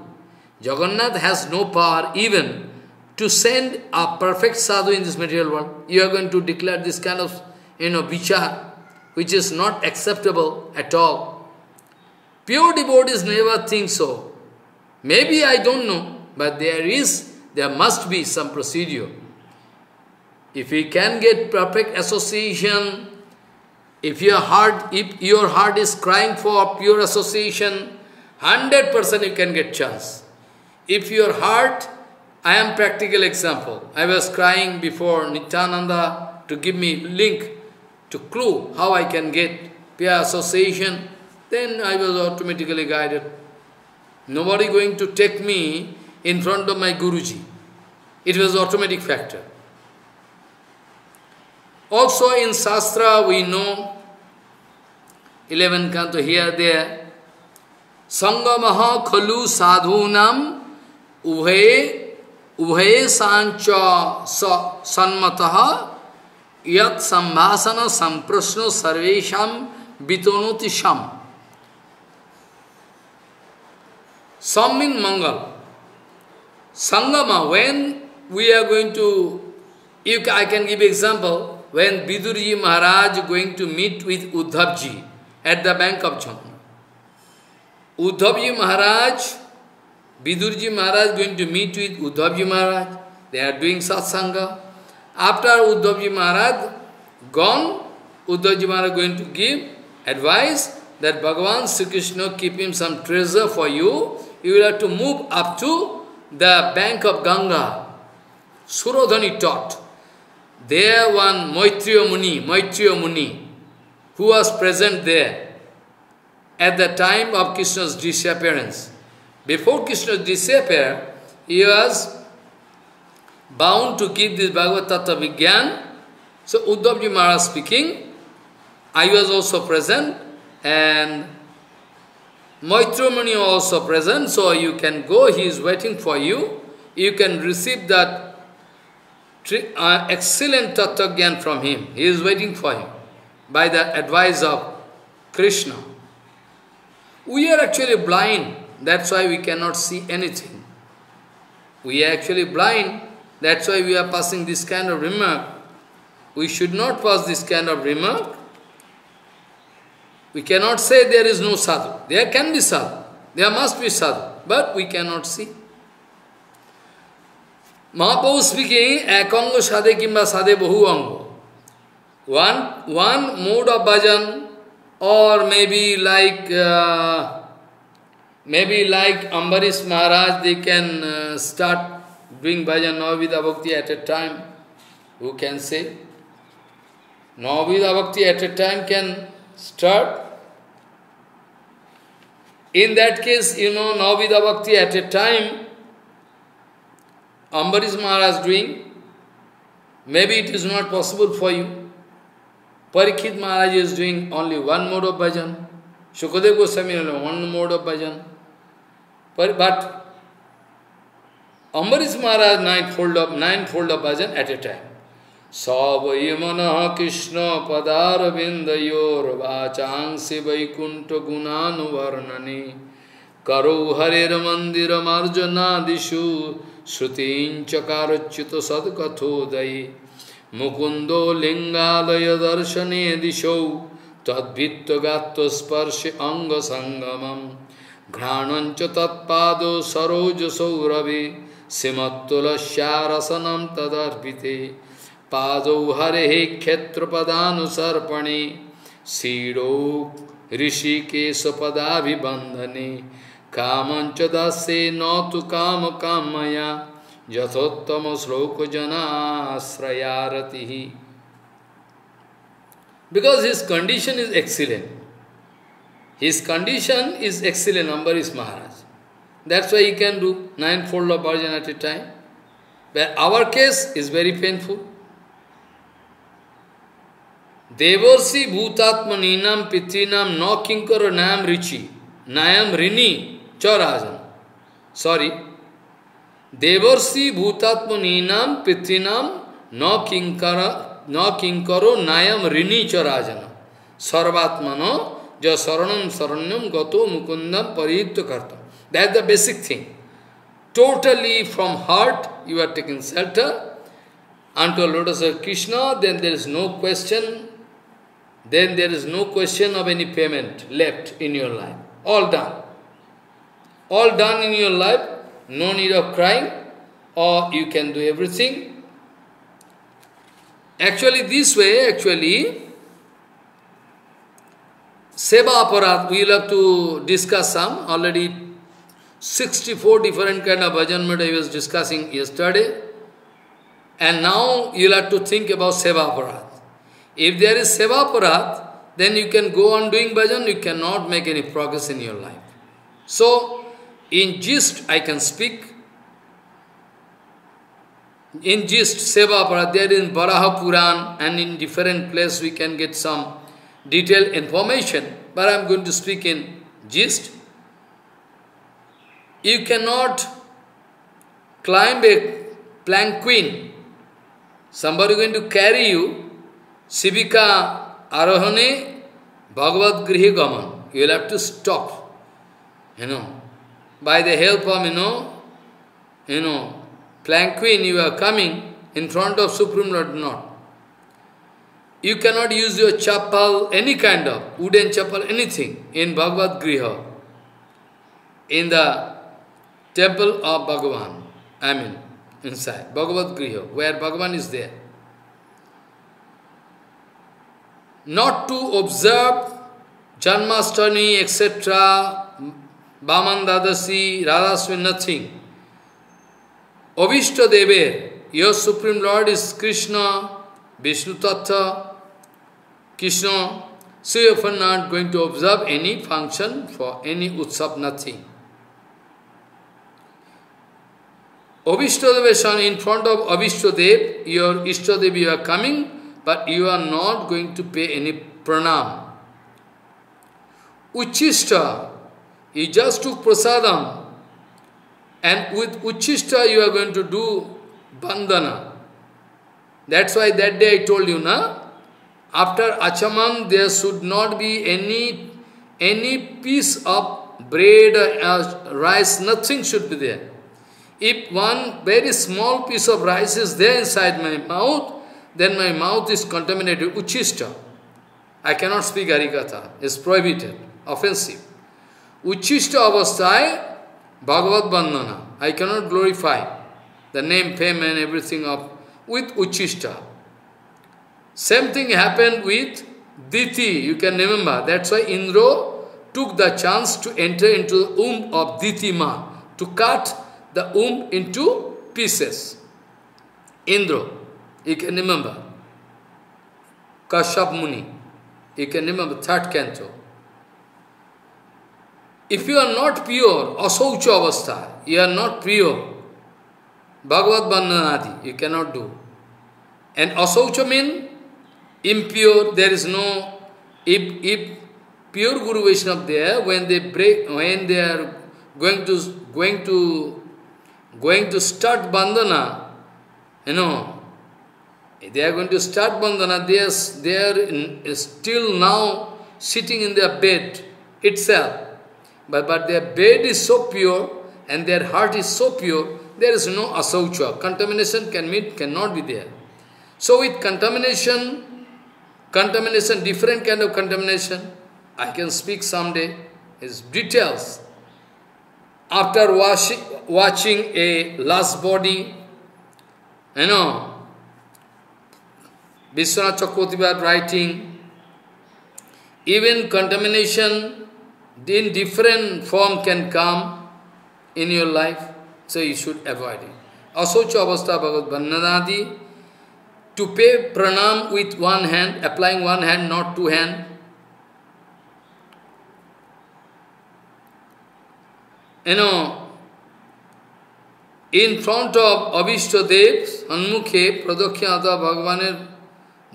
Jagannath has no power even to send a perfect sadhu in this material world. You are going to declare this kind of, you know, vichar, which is not acceptable at all. Pure devotees never think so. Maybe I don't know, but there is, there must be some procedure. If we can get perfect association, if your heart, if your heart is crying for pure association, 100% you can get chance. If your heart, I am practical example. I was crying before Nityananda to give me link to clue how I can get pure association. Then I was automatically guided. Nobody going to take me in front of my Guruji. It was automatic factor. Also in Shastra we know, 11 canto here, there, Sangamaha khalu sadhunam uhe ubhe sancha sanmataha yat sambhasana samprasno sarvesham bitonoti sham. Sam means Mangal. Sangama, when we are going to, if I can give example, when Vidurji Maharaj going to meet with Uddhavji at the bank of Jamuna. Uddhavji Maharaj, Vidurji Maharaj going to meet with Uddhavji Maharaj. They are doing satsanga. After Uddhavji Maharaj gone, Uddhavji Maharaj going to give advice that Bhagavan Sri Krishna keep him some treasure for you. You will have to move up to the bank of Ganga. Surodhani taught. There one Maitreya Muni, Maitreya Muni, who was present there at the time of Krishna's disappearance. Before Krishna's disappear, he was bound to give this Bhagavad Tattva Vigyan. So Uddhavji Maharaj speaking, I was also present and Maitreya Muni also present, so you can go, he is waiting for you. You can receive that uh, excellent tattva from him. He is waiting for him by the advice of Krishna. We are actually blind, that's why we cannot see anything. We are actually blind, that's why we are passing this kind of remark. We should not pass this kind of remark. We cannot say there is no sadhu. There can be sadhu. There must be sadhu. But we cannot see. Mahaprabhu speaking, ekanga sade kimba sade bahu anga. One, one mode of bhajan, or maybe like, uh, maybe like Ambarish Maharaj, they can uh, start doing bhajan Navavida Bhakti at a time. Who can say? Navavida Bhakti at a time can start. In that case, you know, Navavida Bhakti at a time, Ambarish Maharaj doing, maybe it is not possible for you. Parikshit Maharaj is doing only one mode of bhajan. Shukadev Goswami only one mode of bhajan. But Ambarish Maharaj ninefold of ninefold of bhajan at a time. सवय मन कृष्ण पदारविंदोर्वाचांसि वैकुंठ गुणानुवर्णने करो हरेर्मंदिरमर्जनादिषु श्रुतिचकारोच्युत सत्कथोदयी मुकुंदो लिंगालय दर्शने दिशौ तद्भित्गात्स्पर्श अंग संगम घ्राणं तत्द तत्पादो सरोज सौरभे सिमत्तुलस्यारसनं तदर्पिते। पाद हरे क्षेत्रपदापणे shero Rishikesh पदाभिबंधने कामच दसे न तो काम कामया। यथोत्तम श्लोक जनाश्रया जनाश्रयारति because his condition is excellent his condition is excellent number is Maharaj that's why you can do nine fold of version at a time our case is very painful देवर्षि भूतात्म नीनाम पितृनाम नौ किंकर नाम ऋचि, नायम ऋणी चौराजन। सॉरी देवर्षि भूतात्म नीनाम पितृनाम न किंकर न किंकरो नायम ऋणी चौराजन। सर्वात्मनो, ज शरणम शरण्यम गतो मुकुंदम परियुक्त करता। That the basic thing totally from heart you are taking shelter unto lotus of then there is no question then there is no question of any payment left in your life. All done. All done in your life, no need of crying, or you can do everything. Actually, this way, actually, Seva Aparat, we will have to discuss some, already 64 different kind of bhajan I was discussing yesterday. And now you'll have to think about Seva Aparat. If there is Seva Aparat, then you can go on doing bhajan, you cannot make any progress in your life. So, in gist, I can speak. In gist, Seva Aparat, there in Baraha Puran and in different place we can get some detailed information. But I'm going to speak in gist. You cannot climb a palanquin. Somebody going to carry you, Sivika Arohane Bhagavad Grihi Gaman. You will have to stop. You know, by the help of, you know, you know, palanquin, you are coming in front of Supreme Lord, not. You cannot use your chappal, any kind of wooden chappal, anything in Bhagavad Griha. In the temple of Bhagavan, I mean, inside, Bhagavad Griha, where Bhagavan is there. Not to observe Janmashtami, etc., Baman Dadasi, Radhaswin, nothing. Avishta Deve, your Supreme Lord is Krishna, Vishnu Tattva, Krishna, so you are not going to observe any function for any utsav, nothing. Avishtadev in front of Avishtadev, your Ishtadev you are coming, but you are not going to pay any pranam. Uchista, you just took prasadam, and with Uchista you are going to do bandhana. That's why that day I told you, na? After Achamam, there should not be any, any piece of bread, uh, rice, nothing should be there. If one very small piece of rice is there inside my mouth, then my mouth is contaminated, uchista. I cannot speak Harikatha, it's prohibited, offensive. Uchista avasthai, Bhagavad Bandhana. I cannot glorify the name, fame and everything of with uchista. Same thing happened with Diti, you can remember. That's why Indra took the chance to enter into the womb of Diti Ma, to cut the womb into pieces. Indra, you can remember. Kashyap Muni, you can remember third canto. If you are not pure, asaucha avastha, you are not pure, Bhagavad Bandhanadi, you cannot do. And asaucha means impure, there is no, if, if pure Guru Vaishnava there, when they break, when they are going to, going to going to start bandhana, you know, they are going to start bandhana, they are, they are in, still now sitting in their bed itself. But, but their bed is so pure and their heart is so pure, there is no asaucha. Contamination can meet, cannot be there. So with contamination, contamination, different kind of contamination, I can speak someday, is details after washing, watching a last body, you know, Vishwanath Chakravarti writing, even contamination in different form can come in your life, so you should avoid it. Asocha avastha bhagavad bandhanadi, to pay pranam with one hand, applying one hand, not two hand, you know, in front of Avishtadev, Sanmukhe, Pradokhyata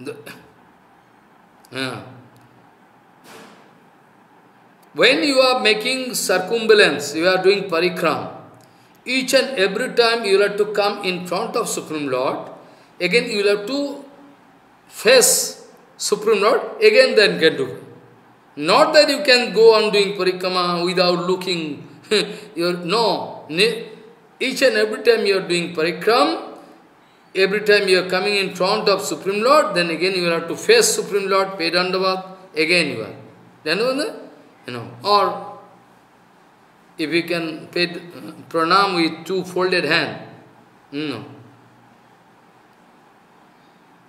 When you are making circumambulance, you are doing parikram, each and every time you have to come in front of Supreme Lord, again you will have to face Supreme Lord, again then can do. Not that you can go on doing parikrama without looking. no. Each and every time you are doing parikram, every time you are coming in front of Supreme Lord, then again you will have to face Supreme Lord, pay dandavat, again you are. Then you know, or if you can pay uh, pranam with two folded hand, you know,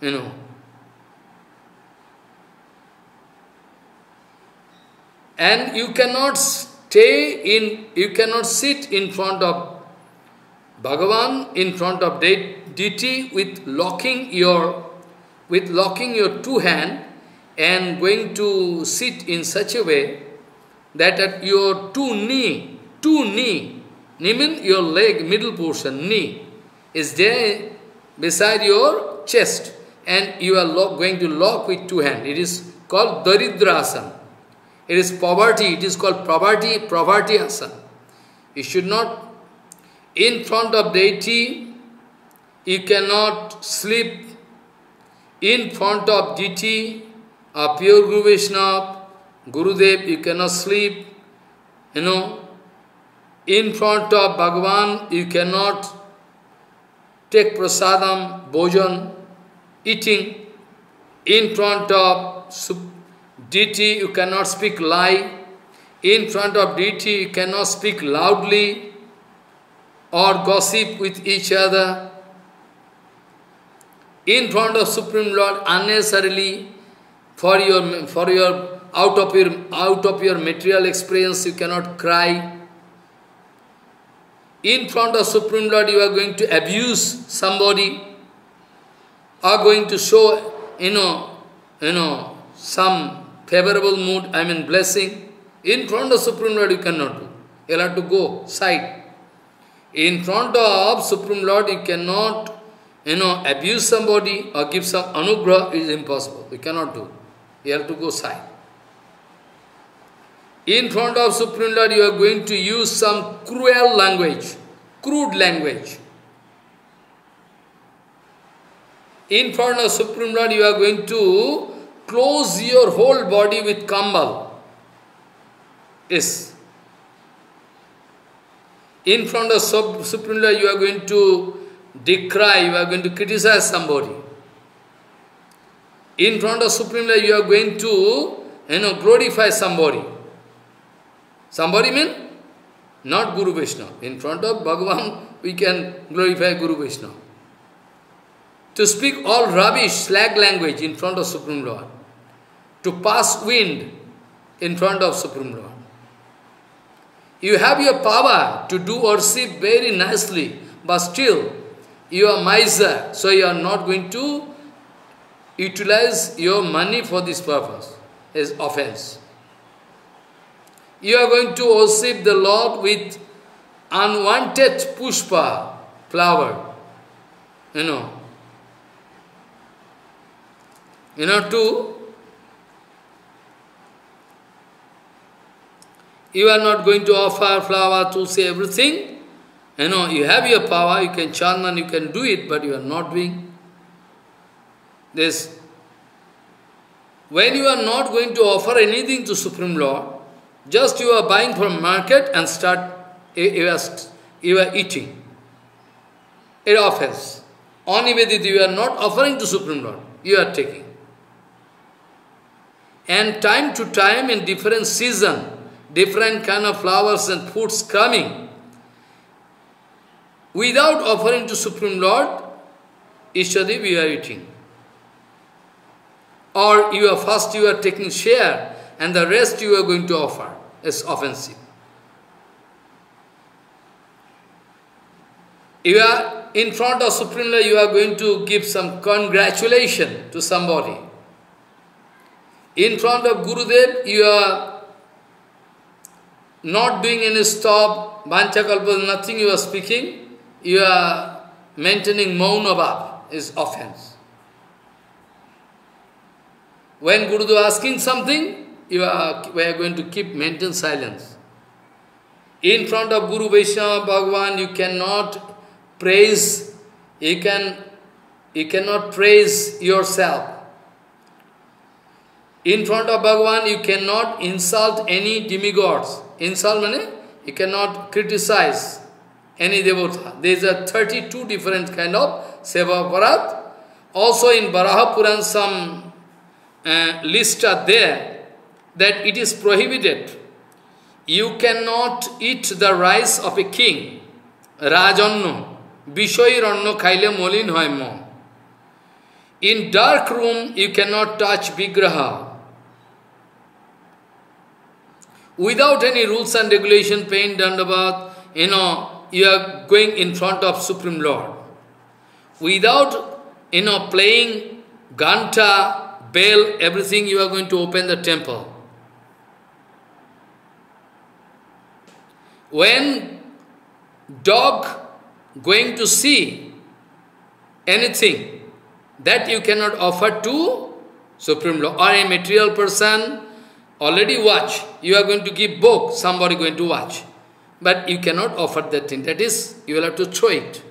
you know, and you cannot stay in, you cannot sit in front of Bhagavan, in front of deity with locking your, with locking your two hand and going to sit in such a way that at your two knee, two knee, means your leg, middle portion, knee, is there beside your chest and you are lock, going to lock with two hands. It is called Daridrasana. It is poverty, it is called poverty, poverty asana. You should not, in front of deity, you cannot sleep in front of deity, a pure Guru Vaishnava, Gurudev, you cannot sleep, you know, in front of Bhagavan, you cannot take prasadam, bhojan, eating, in front of deity you cannot speak lie, in front of deity you cannot speak loudly or gossip with each other. In front of Supreme Lord unnecessarily for your for your out of your out of your material experience you cannot cry. In front of Supreme Lord you are going to abuse somebody or going to show you know you know some favorable mood, I mean blessing, in front of Supreme Lord you cannot do. You have to go side. In front of Supreme Lord you cannot, you know, abuse somebody or give some anugrah, is impossible. You cannot do. You have to go side. In front of Supreme Lord you are going to use some cruel language, crude language. In front of Supreme Lord you are going to close your whole body with kambal. Yes. In front of Supreme Lord, you are going to decry, you are going to criticize somebody. In front of Supreme Lord, you are going to, you know, glorify somebody. Somebody mean? Not Guru Vishnu. In front of Bhagavan, we can glorify Guru Vishnu. To speak all rubbish, slag language in front of Supreme Lord to pass wind in front of Supreme Lord. You have your power to do worship very nicely, but still you are miser, so you are not going to utilize your money for this purpose, is offense. You are going to worship the Lord with unwanted pushpa, flower, you know. You know, to You are not going to offer flower, tulsi, everything. You know, you have your power, you can chant and you can do it, but you are not doing this. When you are not going to offer anything to Supreme Lord, just you are buying from market and start, you are, you are eating. It offers. On you are not offering to Supreme Lord, you are taking. And time to time, in different season, different kind of flowers and fruits coming. Without offering to Supreme Lord, Ishadi we are eating. Or you are first you are taking share and the rest you are going to offer as offensive. You are in front of Supreme Lord, you are going to give some congratulation to somebody. In front of Gurudev, you are not doing any stop, banchakalpa, nothing you are speaking, you are maintaining maunabhav is offense. When Guru is asking something, you are, we are going to keep maintain silence. In front of Guru Vaishnava Bhagavan, you cannot praise, you can you cannot praise yourself. In front of Bhagavan, you cannot insult any demigods. Insult means you cannot criticize any devota. There are 32 different kind of seva parat. Also in Baraha Puran some uh, list are there that it is prohibited. You cannot eat the rice of a king. Rajanno. Bishoy ranno khaile molin hoy mo. In dark room, you cannot touch Vigraha. Without any rules and regulation, pain, dandavat, you know, you are going in front of Supreme Lord. Without, you know, playing ganta, bell, everything, you are going to open the temple. When dog going to see anything, that you cannot offer to Supreme Lord. Or a material person already watch. You are going to give book, somebody going to watch. But you cannot offer that thing. That is, you will have to throw it.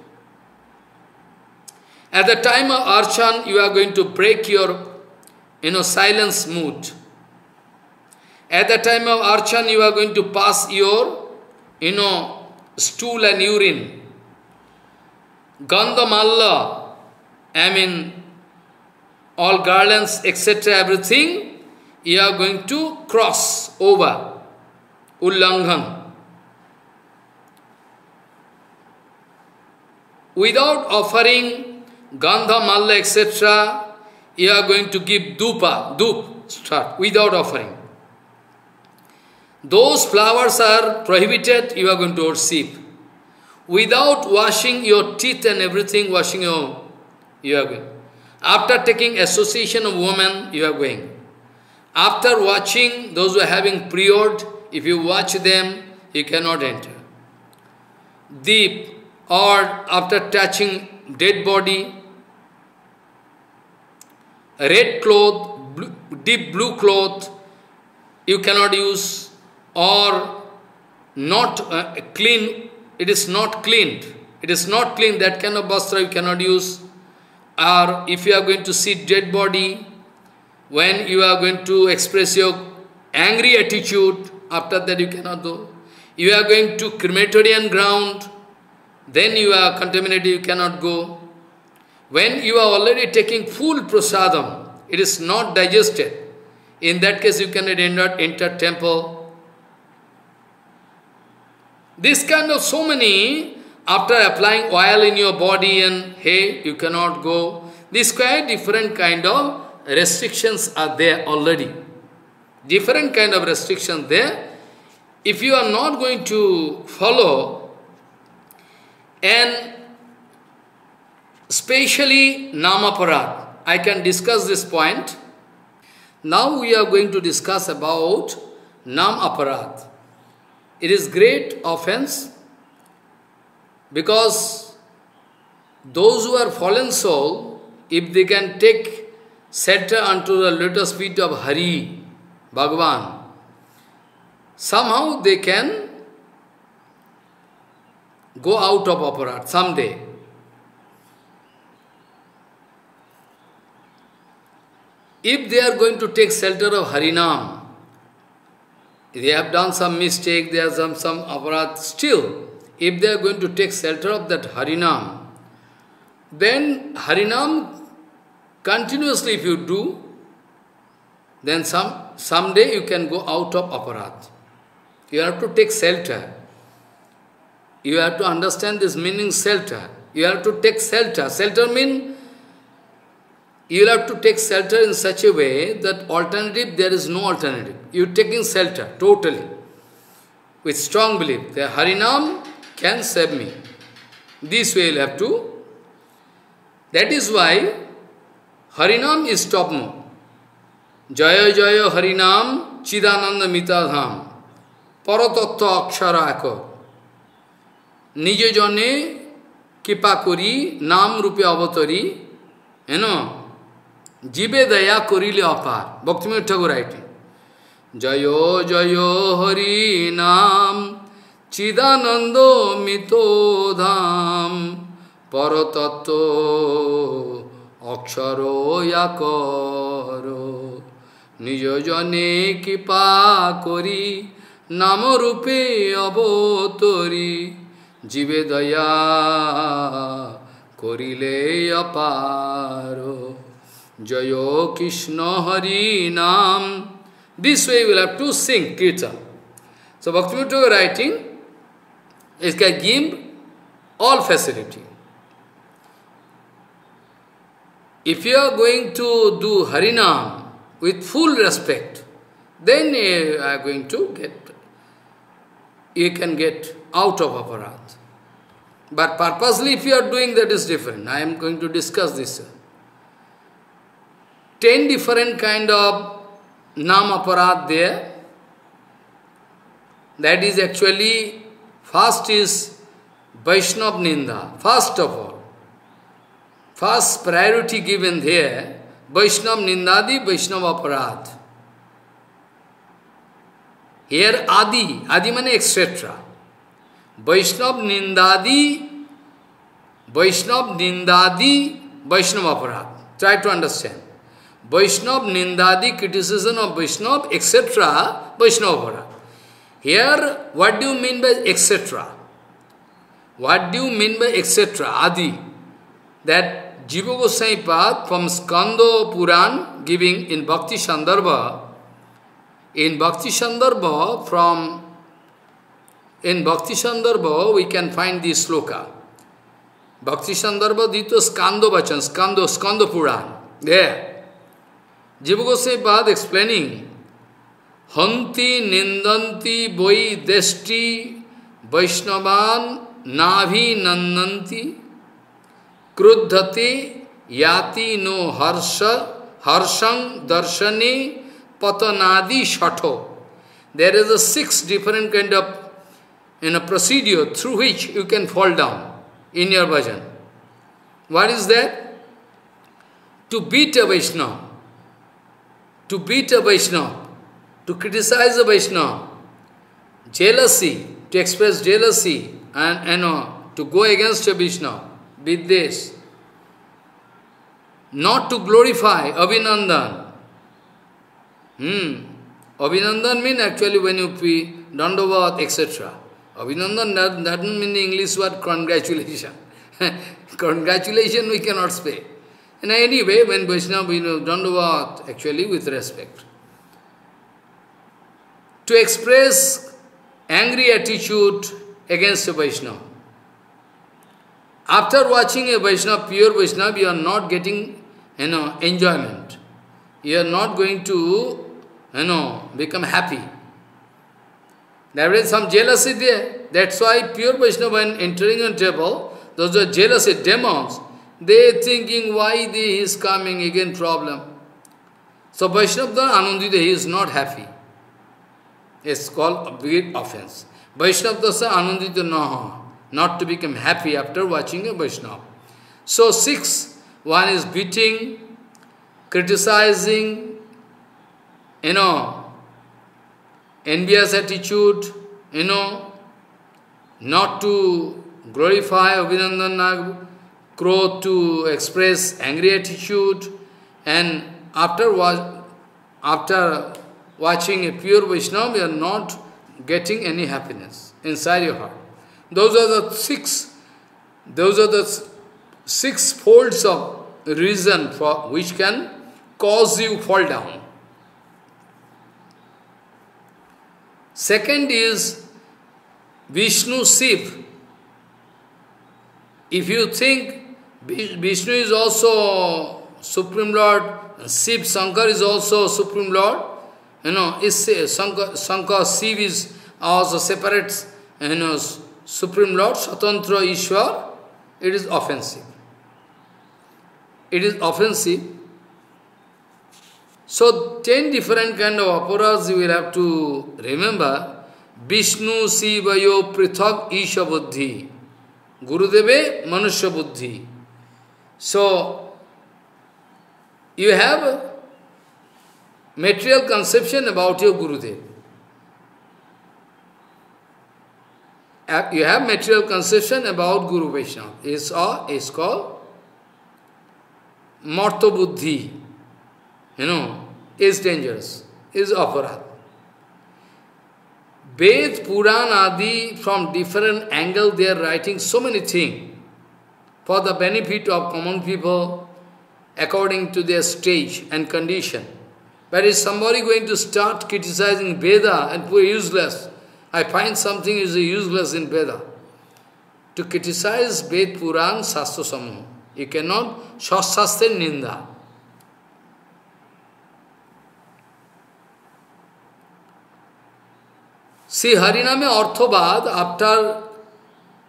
At the time of Archan, you are going to break your, you know, silence mood. At the time of Archan, you are going to pass your, you know, stool and urine. Gandhamalla, I mean, all garlands, etc., everything, you are going to cross over. Ullanghan. Without offering Gandha, Malla, etc., you are going to give dupa, dup, start, without offering. Those flowers are prohibited, you are going to receive. Without washing your teeth and everything, washing your, you are going. After taking association of women, you are going. After watching those who are having period, if you watch them, you cannot enter. Deep, or after touching dead body, red cloth, blue, deep blue cloth, you cannot use, or not uh, clean, it is not cleaned. It is not clean, that kind of bastra you cannot use. Or if you are going to see dead body, when you are going to express your angry attitude, after that you cannot do. You are going to crematorium ground, then you are contaminated, you cannot go. When you are already taking full prasadam, it is not digested. In that case, you cannot enter, enter temple. This kind of so many, after applying oil in your body and hey, you cannot go. This quite different kind of restrictions are there already. Different kind of restrictions there. If you are not going to follow, and especially Namaparad, I can discuss this point. Now we are going to discuss about Nam Aparad. It is great offense because those who are fallen soul, if they can take shelter unto the lotus feet of Hari, Bhagavan, somehow they can go out of aparat someday. If they are going to take shelter of Harinam, they have done some mistake, they have some, some aparat, still, if they are going to take shelter of that Harinam, then Harinam continuously if you do, then some someday you can go out of aparat. You have to take shelter. You have to understand this meaning shelter. You have to take shelter. Shelter means you have to take shelter in such a way that alternative, there is no alternative. You are taking shelter, totally. With strong belief, that Harinam can save me. This way you have to. That is why Harinam is topmost. Jaya Jaya Harinam Chidananda Mitadham Paratattva Akshara Ekar নিজে জনে কৃপা করি, নাম রূপে অবতরি, হেন? জীবে দয়া করিলে অপার। ভক্তিময় ঠাকুর রাইটে জয় জয় হরি নাম, চিদানন্দ মিত ধাম পরতত্ত্ব অক্ষর কর নিজ জনে কৃপা করি নামরূপে অবতরি। জীবে দয়া করিলে অপার জয় কৃষ্ণ হরি নাম This way you will have to sing kirtan. So Bhaktivinoda writing, it can give all facility. If you are going to do Harinam with full respect, then you are going to get, you can get out of aparat. But purposely if you are doing that is different. I am going to discuss this. Ten different kind of nam aparat there. That is actually, first is Vaishnav Ninda, first of all. First priority given there, Vaishnav Nindadi, Vaishnav Aparad. Here Adi, Adi means etc. Vaishnav Nindadi, Vaishnav Nindadi, Vaishnav Aparad. Try to understand. Vaishnav Nindadi, criticism of Vaishnav, etc. Vaishnav Aparad. Here, what do you mean by etc.? What do you mean by etc. Adi? That Jiva Goswami Pad from Skando Puran giving in Bhakti Sandarbha, in Bhakti Sandarbha from, in Bhakti Sandarbha we can find this sloka. Bhakti Sandarbha Dito Skando Bachan, Skando, Skando Puran, there. Jiva Goswami Pad explaining, Hanti Nindanti Boi Desti Vaishnavan Navi Nandanti Kruddhati Yati no Harsha Harshang Darshani Patanadi Shato. There is a six different kind of in a procedure through which you can fall down in your bhajan. What is that? To beat a Vaishnava, to beat a Vaishnava, to criticize a Vaishnava, jealousy, to express jealousy, and you know, to go against a Vaishnava, with this. Not to glorify Abhinandan. Hmm. Abhinandan means actually when you pee, Dandavat, etc. Abhinandan doesn't mean the English word congratulation. congratulation we cannot say. And anyway, when Vaishnava, you know, Dandavat, actually with respect. To express angry attitude against a Vaishnava. After watching a Vaishnava, pure Vaishnava, you are not getting, you know, enjoyment. You are not going to, you know, become happy. There is some jealousy there. That's why pure Vaishnava, when entering a temple, those are jealousy demons. They thinking why they is coming again problem. So Vaishnava Anandita, he is not happy. It's called a big offense. Vaishnava Dasa Anandita Naha not to become happy after watching a Vaishnava. So six, one is beating, criticizing, you know, envious attitude, you know, not to glorify Abhinandan Nag, crow to express angry attitude, and after, wa after watching a pure Vaishnava, you are not getting any happiness inside your heart. Those are the six, those are the six folds of reason for which can cause you fall down. Second is Vishnu Shiv. If you think Vishnu is also Supreme Lord, Shiv Shankar is also Supreme Lord, you know, is Shankar, Shankar Shiv is also separate, you know, Supreme Lord, Satantra Ishwar, it is offensive. It is offensive. So, ten different kind of operas you will have to remember. Vishnu Sivayo Prithak Isha Buddhi. Gurudeve Manusya Buddhi. So, you have material conception about your Gurudev. you have material conception about Guru Vaishnava. It's, it's called Marta Buddhi. You know, is dangerous, is aparad. Ved, Puran, Adi, from different angle they are writing so many things for the benefit of common people according to their stage and condition. But is somebody going to start criticizing Veda and put useless? I find something is useless in Veda. To criticize Ved, Puran, Sastra Samu. You cannot Shastra Ninda. See, Hariname Orthobad, after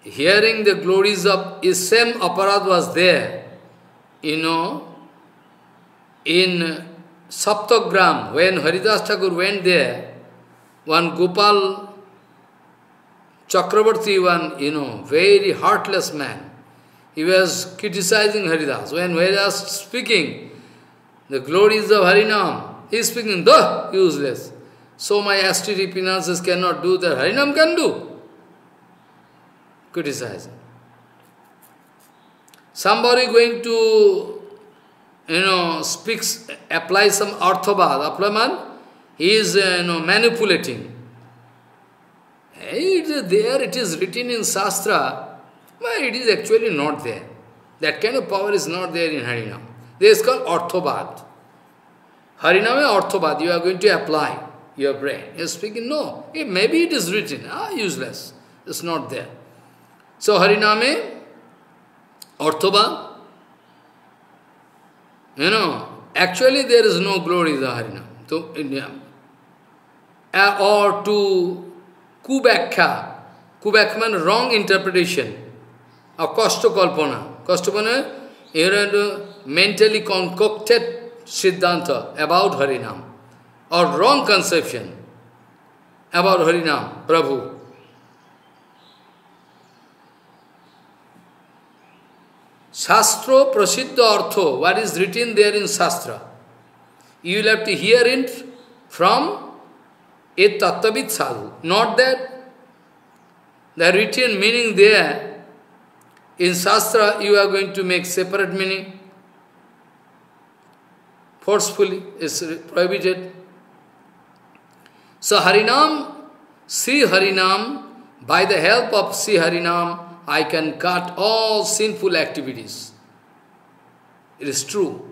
hearing the glories of his same aparad was there, you know, in Saptagram, when Haridas Thakur went there, one Gopal Chakravarti, one, you know, very heartless man, he was criticizing Haridas. When Haridas speaking, the glories of Harinam, he is speaking, the useless. So my STD finances cannot do that. Harinam can do. Criticizing. Somebody going to, you know, speaks, apply some orthobad. arthabad, Aplaman, he is, you know, manipulating. It is there, it is written in Shastra, but it is actually not there. That kind of power is not there in Harinam. This is called orthobad. Harinam is orthobad, you are going to apply your brain. You're speaking, no, it, maybe it is written, ah, useless. It's not there. So Hariname, Orthoba, you know, actually there is no glory the Harinam to India. Or to Kubakha, Kubakha means wrong interpretation of Kostokalpana. Kostokalpana, mentally concocted Siddhanta about Harinam or wrong conception about Harinam, Prabhu. Shastra prasiddha artho, what is written there in Shastra. You will have to hear it from a tattvavid sadhu. Not that the written meaning there in Shastra you are going to make separate meaning. Forcefully is prohibited. So Harinam, Sri Harinam, by the help of Sri Harinam, I can cut all sinful activities. It is true.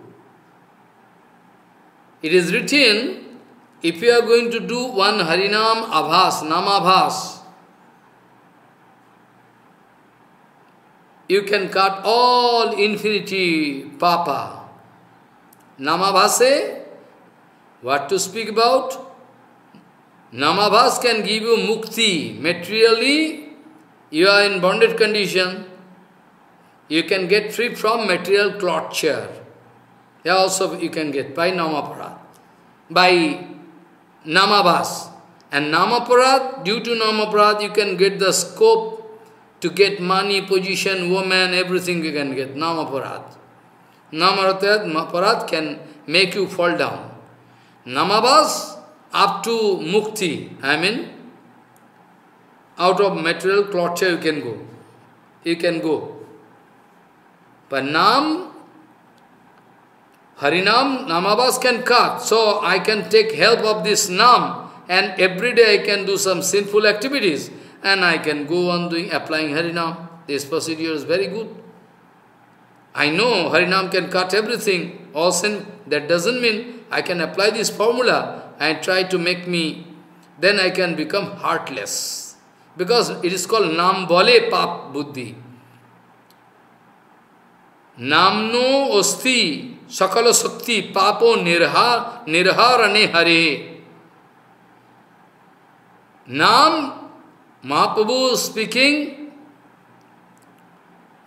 It is written, if you are going to do one Harinam Abhas, Namabhas, you can cut all infinity papa. Namabhase, what to speak about? Namabhas can give you mukti. Materially, you are in bonded condition. You can get free from material torture. Also you can get by Namaparad. By Namabhas. And Namaparad, due to Namaparad, you can get the scope to get money, position, woman, everything you can get. Namaparad. Namaparad can make you fall down. Namabhas, up to mukti, I mean, out of material torture you can go. You can go. But Nam, Harinam, Namabas can cut. So I can take help of this Nam and every day I can do some sinful activities and I can go on doing applying Harinam. This procedure is very good. I know Harinam can cut everything, all sin. That doesn't mean I can apply this formula and try to make me, then I can become heartless. Because it is called Nam Bole Pap Buddhi. Namno Osti Sakala Sakti Papo Nirha Nirharane Hare. Nam Mahaprabhu speaking,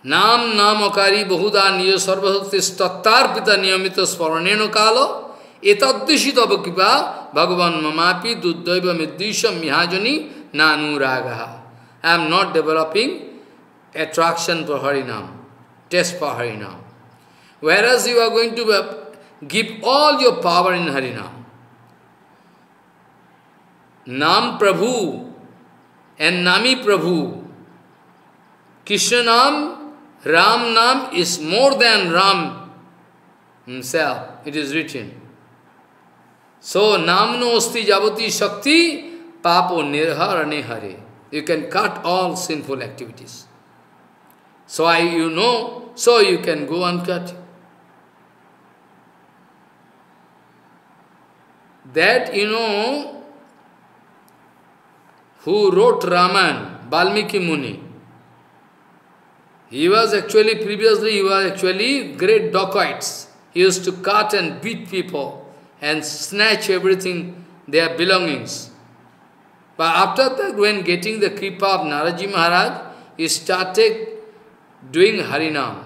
Namakari Bahuda Niyo Sarvasakti Stattar Pita Niyamita Svaraneno Tava kripa bhagavan mamapi duddaiva middisham mihajani nanuragaha. I am not developing attraction for Harinam, test for Harinam. Whereas you are going to uh, give all your power in Harinam. Nam Prabhu and Nami Prabhu. Krishna Nam, Ram Nam is more than Ram himself. It is written. So, namno osti javati shakti papo nirharane hare. You can cut all sinful activities. So I, you know, so you can go and cut. That, you know, who wrote Raman, Balmiki Muni, he was actually, previously, he was actually great dacoits. He used to cut and beat people and snatch everything, their belongings. But after that, when getting the kripa of Naradji Maharaj, he started doing Harinam.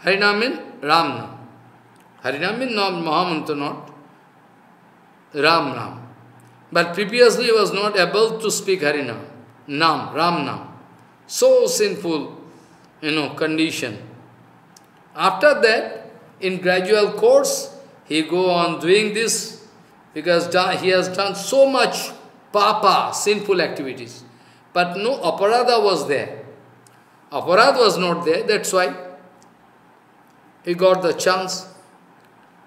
Harinam means Ram Harinam means not Mahamantra, not Ram Nam. But previously he was not able to speak Harinam, Nam, Ram Nam. So sinful, you know, condition. After that, in gradual course, he go on doing this because he has done so much papa, sinful activities. But no aparada was there. Aparada was not there, that's why he got the chance.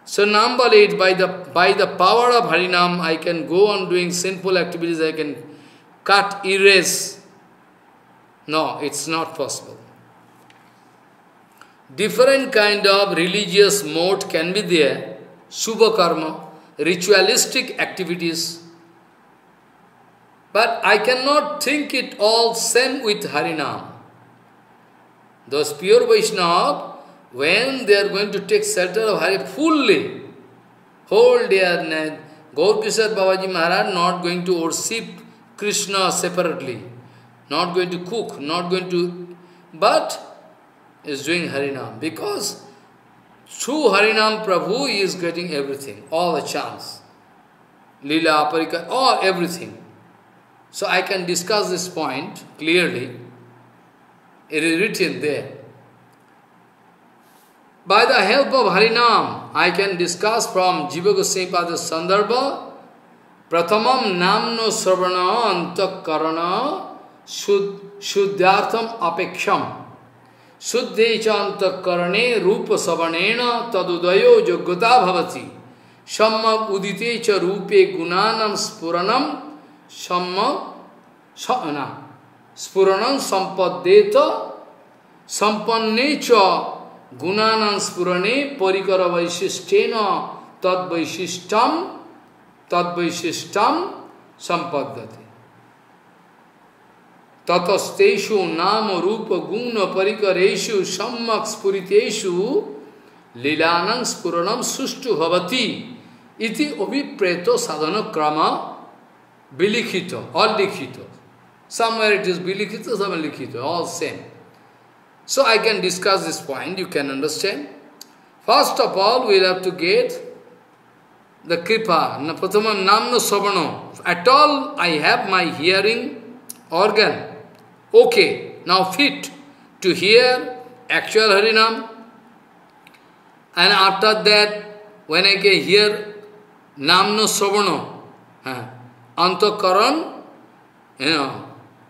So Nambalit, by the, by the power of Harinam, I can go on doing sinful activities, I can cut, erase. No, it's not possible. Different kind of religious mode can be there, Subha karma, ritualistic activities. But I cannot think it all same with Harinam. Those pure Vaishnava, when they are going to take shelter of Hari fully, whole their neck, Gaur Kishore Babaji Maharaj not going to worship Krishna separately, not going to cook, not going to, but is doing Harinam because through Harinam Prabhu he is getting everything, all the chance. Lila, Aparika, all everything. So I can discuss this point clearly. It is written there. By the help of Harinam, I can discuss from Jiva Goswami Pada Sandarbha, Prathamam Namno Sravana Antakarana Shuddhartham Apeksham शुद्धे चांतकरणे रूप सवणेन तदुदयो योग्यता भवती। सम्म उदिते च रूपे गुणानम स्फुरणम सम्म स्फुरणम संपदेत संपन्ने च गुणानम स्फुरणे परिकर वैशिष्टेन तद्वैशिष्टम तद्वैशिष्टम संपद्यते vaishishtam sampadate. Tatasteshu nama rupa guna parikareshu sammak spuriteshu lilanang spuranam sushtu bhavati iti abhipreto sadhana krama bilikhito, all likhito. Somewhere it is Bilikita, somewhere Likita, all same. So I can discuss this point, you can understand. First of all, we will have to get the kripa, pratamam namna sabano. At all, I have my hearing organ. Okay, now fit to hear actual Harinam. And after that, when I can hear namna sabano, uh, antakaran, you know,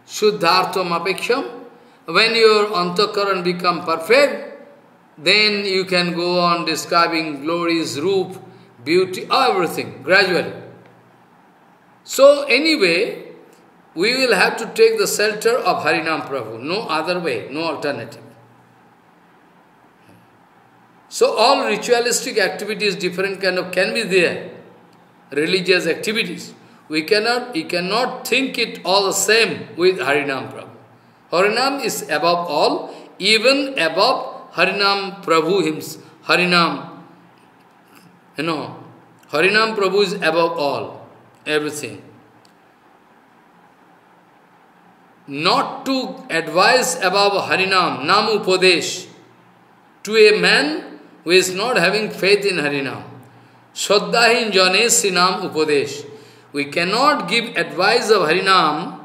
Shuddhartham apeksham. When your antakaran become perfect, then you can go on describing glories, roop, beauty, everything, gradually. So anyway, we will have to take the shelter of Harinam Prabhu, no other way, no alternative. So all ritualistic activities, different kind of, can be there, religious activities. We cannot, we cannot think it all the same with Harinam Prabhu. Harinam is above all, even above Harinam Prabhu himself. Harinam, you know, Harinam Prabhu is above all, everything. Not to advise above Harinam, Nam Upadesh, to a man who is not having faith in Harinam. Shraddhahin Janes Sinam Upadesh. We cannot give advice of Harinam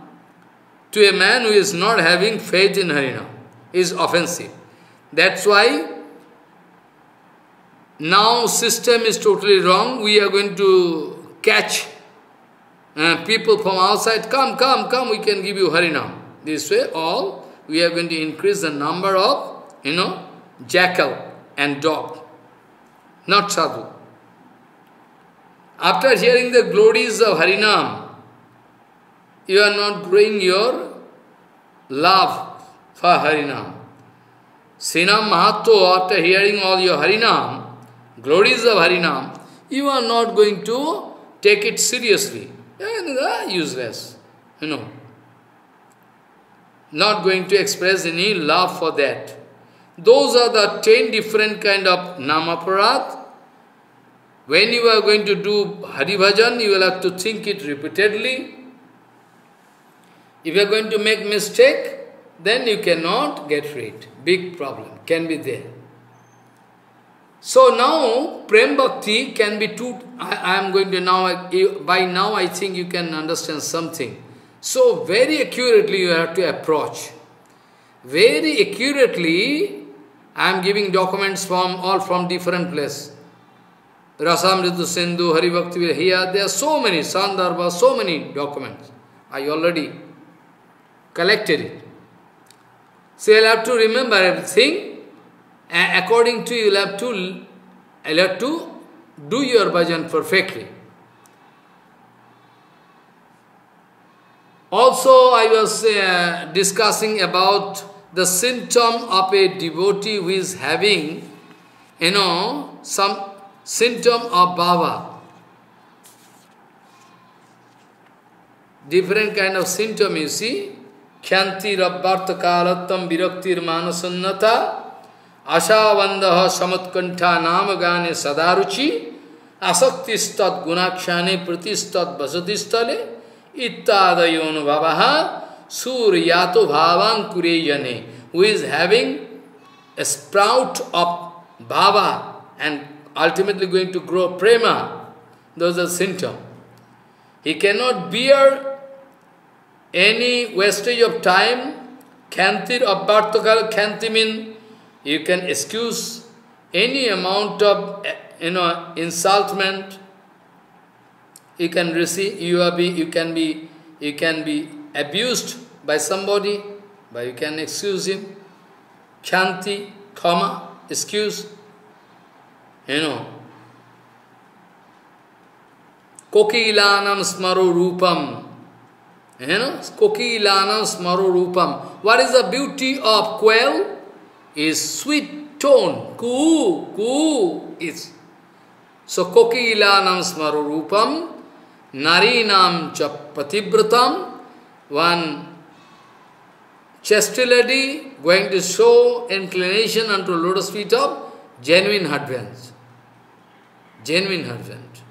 to a man who is not having faith in Harinam. is offensive. That's why now system is totally wrong. We are going to catch uh, people from outside. Come, come, come, we can give you Harinam. This way all, we are going to increase the number of, you know, jackal and dog. Not sadhu. After hearing the glories of Harinam, you are not growing your love for Harinam. Sinam Mahatto, after hearing all your Harinam, glories of Harinam, you are not going to take it seriously. Useless, you know. Not going to express any love for that. Those are the ten different kind of namaparat. When you are going to do Hari Bhajan, you will have to think it repeatedly. If you are going to make mistake, then you cannot get rid. Big problem can be there. So now, Prem Bhakti can be two, I, I am going to now, by now I think you can understand something. So very accurately you have to approach. Very accurately, I am giving documents from all from different places. Rasamrita Sindhu, Hari Bhakti, here there are so many, Sandarbha, so many documents. I already collected it. So you'll have to remember everything. And according to you, you have to, you'll have to do your bhajan perfectly. Also, I was uh, discussing about the symptom of a devotee who is having, you know, some symptom of Baba. Different kind of symptom, you see. Khyanti rabbharta kalattam viraktir manasunnata आशावंद समत्कंठा नाम गाने सदारुचि आसक्ति स्तत गुणाक्षण प्रतिस्तत बसती स्थले इत्यादय अनुभव सूर्या तो भावांकुरे यने। Who is having a sprout of bhava and ultimately going to grow prema those are symptom he can not bear any wastage of time खैंतिर अब्बार्थ खैंति mean you can excuse any amount of you know insultment. You can receive, you are be, you can be, you can be abused by somebody, but you can excuse him. Khanti, kama, excuse. You know. Kokilanam smaro rupam. You know, kokilanam smaro rupam. What is the beauty of quail? Is sweet tone. Ku, ku is. So kokilanam smaro rupam. Narinam cha patibratam. One chesty lady going to show inclination unto lotus feet of genuine husbands. Genuine husband.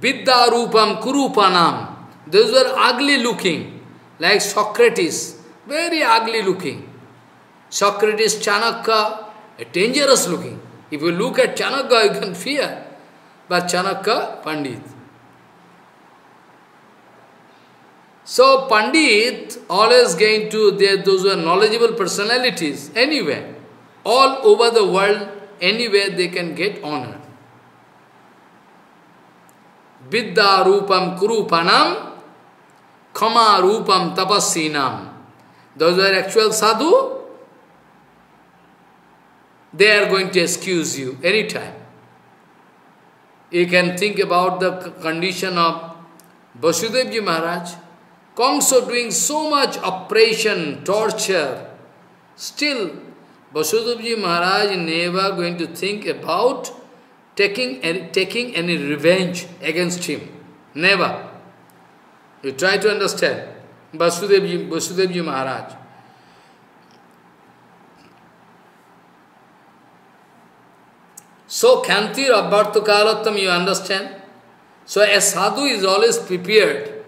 Vidya Rupam Kurupanam. Those were ugly looking, like Socrates, very ugly looking. Socrates, Chanakya, dangerous looking. If you look at Chanakya, you can fear. But Chanakya, Pandit. So Pandit always going to, they, those are knowledgeable personalities, anywhere. All over the world, anywhere they can get honor. Vidya Rupam Kurupanam, Kama Rupam. Those are actual sadhu, they are going to excuse you anytime. You can think about the condition of Vasudevji Maharaj. Kamsa doing so much oppression, torture. Still, Vasudevji Maharaj never going to think about taking any, taking any revenge against him. Never. You try to understand. Vasudevji, Vasudevji Maharaj. So, Khantir Abhartakalatam, you understand? So, a sadhu is always prepared.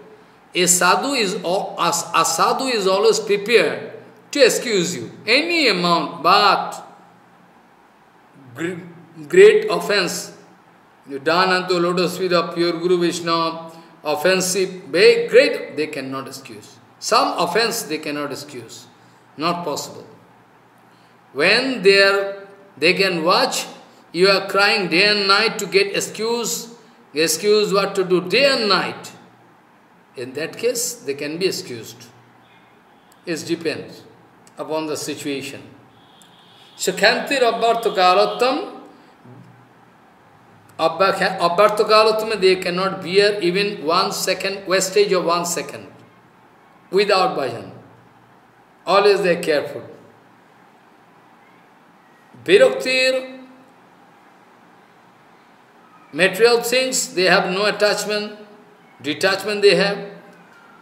A sadhu is, a sadhu is always prepared to excuse you. Any amount, but great offense you done unto lotus feet of pure Guru Vishnu, offensive, very great, they cannot excuse. Some offense they cannot excuse. Not possible. When they are, they can watch, you are crying day and night to get excuse, excuse what to do day and night. In that case, they can be excused. It depends upon the situation. So, Khanti Rabbar Tukarattam Abhartakalatma, they cannot bear even one second, wastage of one second without bhajan. Always they are careful. Viraktir, material things, they have no attachment, detachment they have,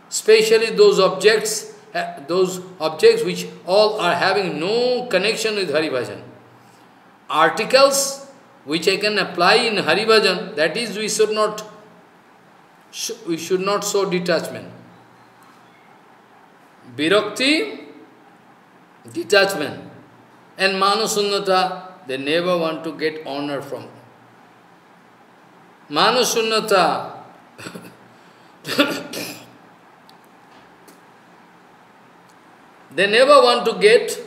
especially those objects, eh, those objects which all are having no connection with Hari Bhajan. Articles which I can apply in Hari Bhajan, that is we should not we should not show detachment. Virakti, detachment. And Manasunnata, they never want to get honor from. Manasunnata, they never want to get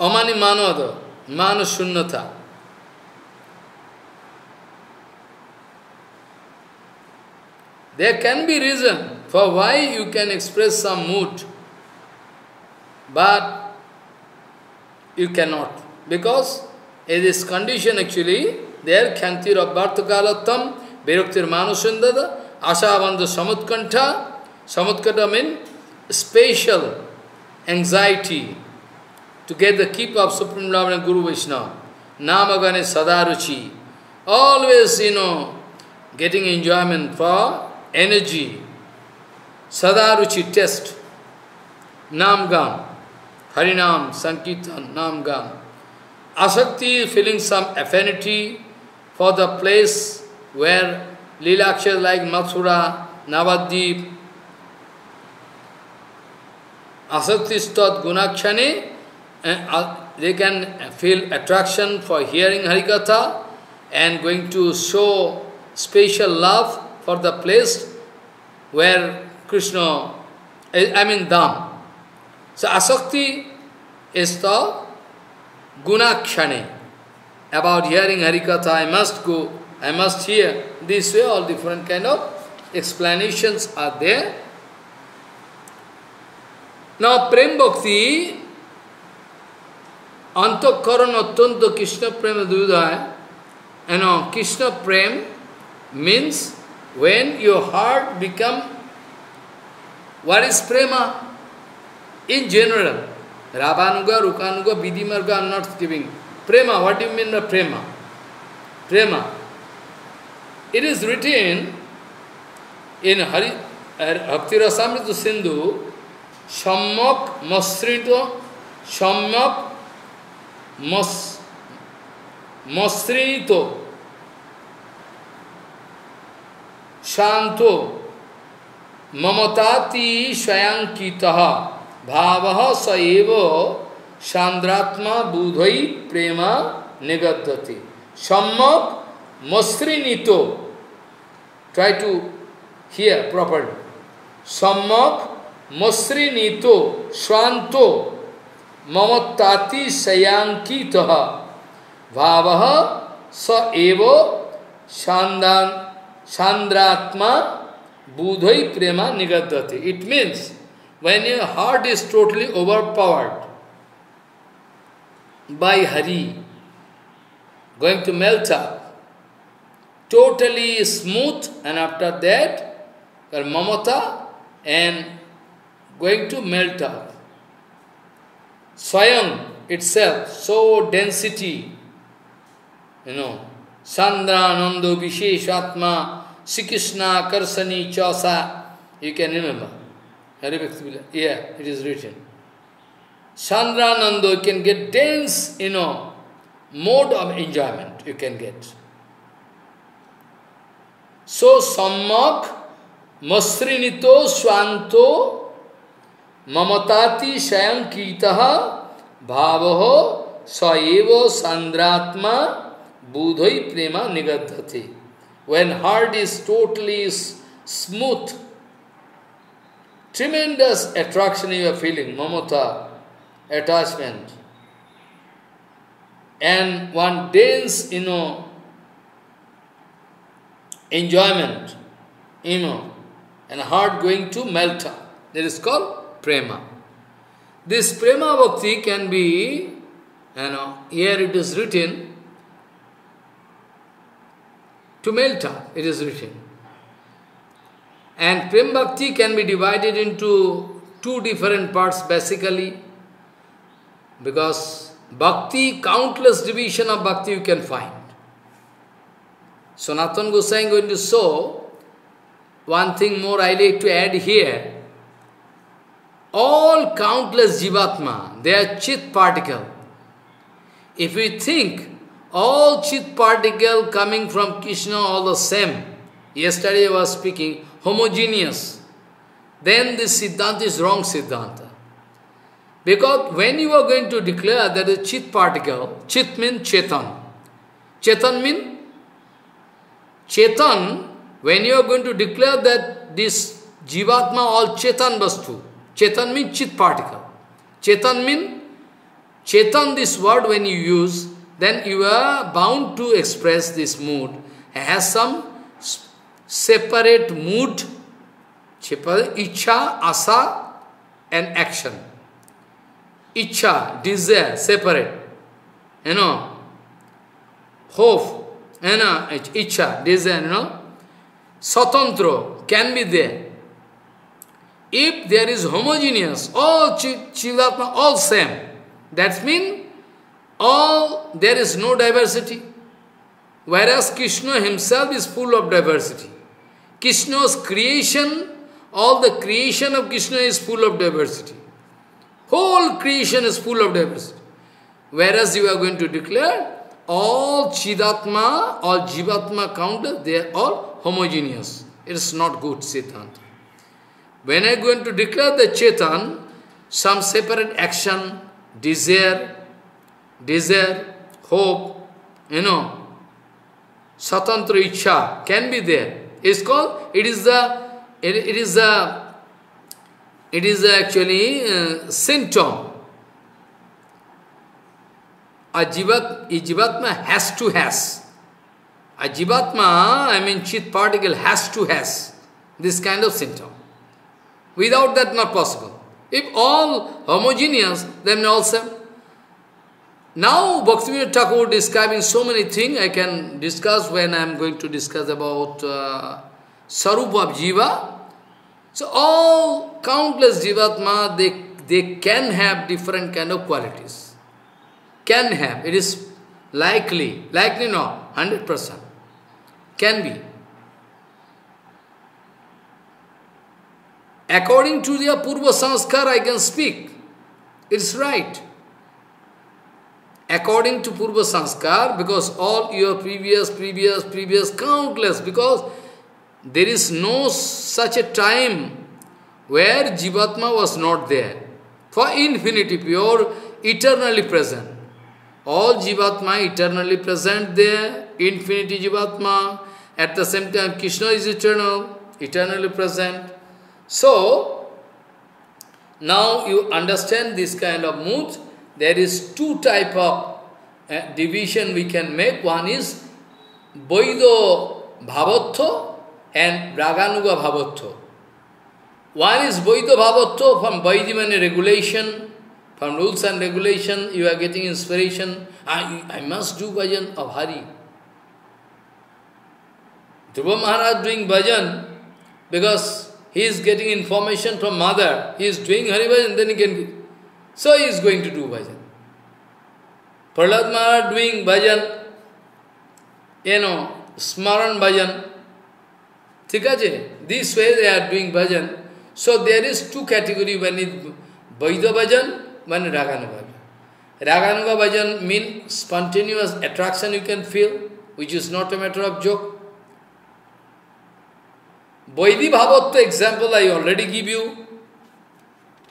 Amani Manada, Manasunnata. There can be reason for why you can express some mood, but you cannot. Because in this condition actually, there Kyantir of Bhartakalatam, Viraktir Manusundada, Ashavanda Samutkanta, Samutkanta means spatial anxiety to get the keep of Supreme Lord and Guru Vishnu. Namagane Sadaruchi. Always, you know, getting enjoyment for energy, Sadaruchi test, Namgam, Harinam, Sankirtan, Namgam. Asakti feeling some affinity for the place where Leelakshas like Mathura, Navadip, Asakti stat gunakshane, they can feel attraction for hearing Harikatha and going to show special love for the place where Krishna, I mean Dham. So Asakti is the Gunakshane. About hearing Harikatha, I must go, I must hear. This way, all different kind of explanations are there. Now, Prem Bhakti, Antakaran Attanta Krishna Prema Dudaya, you know, Krishna Prem means when your heart become, what is prema? In general, Raganuga, Rupanuga, Vidhimarga, I'm not giving. Prema, what do you mean by prema? Prema. It is written in Hari, Bhakti Rasamrita Sindhu, Shammak Masrito, Shammak Mas, Masrito, शांतो ममताति स्वयं कीत भाव सएव सांद्रात्मा बुधई प्रेम निगद्धति सम्मक मसृणीतो try to hear properly. Sammak masrinito swanto mamattati sayankitaha bhavaha sa evo sandan sandratma Budhai Prema Nigadati. It means when your heart is totally overpowered by Hari, going to melt up, totally smooth, and after that, mamata and going to melt up. Swayam itself, so density, you know, Sandra Sandranando Visheshatma Shri Krishna करसनी Chausa. You can remember Hari bhakti it is written चंद्रानंदो you can get dense in a mode of enjoyment you can get so सम्मक मसृणितो स्वांतो ममताति, स्वयं कीतः, भाव स्वयं सन्द्रात्मा बुध ही प्रेमा निगदती When heart is totally smooth, tremendous attraction you are feeling, mamata, attachment. And one dense, you know, enjoyment, you know, and heart going to melt up. That is called prema. This prema bhakti can be, you know, here it is written, to melt up, it is written. And Prem Bhakti can be divided into two different parts basically, because Bhakti, countless division of Bhakti you can find. So Sanatana Goswami going to show one thing more I like to add here. All countless Jivatma, they are chit particle. If we think all chit particle coming from Krishna all the same, yesterday I was speaking, homogeneous, then this Siddhanta is wrong Siddhanta. Because when you are going to declare that a chit particle, chit means chetan. Chetan means chetan, when you are going to declare that this jivatma all chetan vastu, chetan means chit particle. Chetan means, chetan this word when you use, then you are bound to express this mood. has some separate mood, icha, asa, and action. Icha, desire, separate. You know, hope, you know, icha, desire, you know. Satantro can be there. If there is homogeneous, all Jivatma, all same, that means all there is no diversity. Whereas Krishna himself is full of diversity. Krishna's creation, all the creation of Krishna is full of diversity. Whole creation is full of diversity. Whereas you are going to declare all Chidatma, all Jivatma counter, they are all homogeneous. It is not good, Siddhanta. When I am going to declare the Chetan, some separate action, desire, desire, hope, you know, Satantra can be there. It's called, it is the, it, it is the, it is actually a symptom. A a jivatma has to has. A jivatma, I mean chit particle has to has this kind of symptom. Without that not possible. If all homogeneous, then also now Bhaktivinoda Thakur describing so many things I can discuss when I am going to discuss about uh, Sarupa Jiva. So all countless Jivatma, they, they can have different kind of qualities. Can have. It is likely. Likely no. 100%. Can be. According to their Purva Sanskar, I can speak. It's right according to Purva Sanskar, because all your previous, previous, previous, countless, because there is no such a time where Jivatma was not there. For infinity, pure, eternally present. All Jivatma eternally present there, infinity Jivatma. At the same time, Krishna is eternal, eternally present. So, now you understand this kind of mood there is two type of uh, division we can make. One is Vaido Bhavatto and Raganuga Bhavatto. One is Vaido Bhavatto from Vaidimani regulation, from rules and regulation, you are getting inspiration. I, I must do bhajan of Hari. Dhruva Maharaj doing bhajan because he is getting information from mother. He is doing Hari bhajan, then he can so he is going to do bhajan. Prahlad Maharaj doing bhajan, you know, smaran bhajan. This way they are doing bhajan. So there is two category, one is Vaidya bhajan, is Raganuga bhajan. Raganuga bhajan means spontaneous attraction you can feel, which is not a matter of joke. Vaidhi Bhavatta example I already give you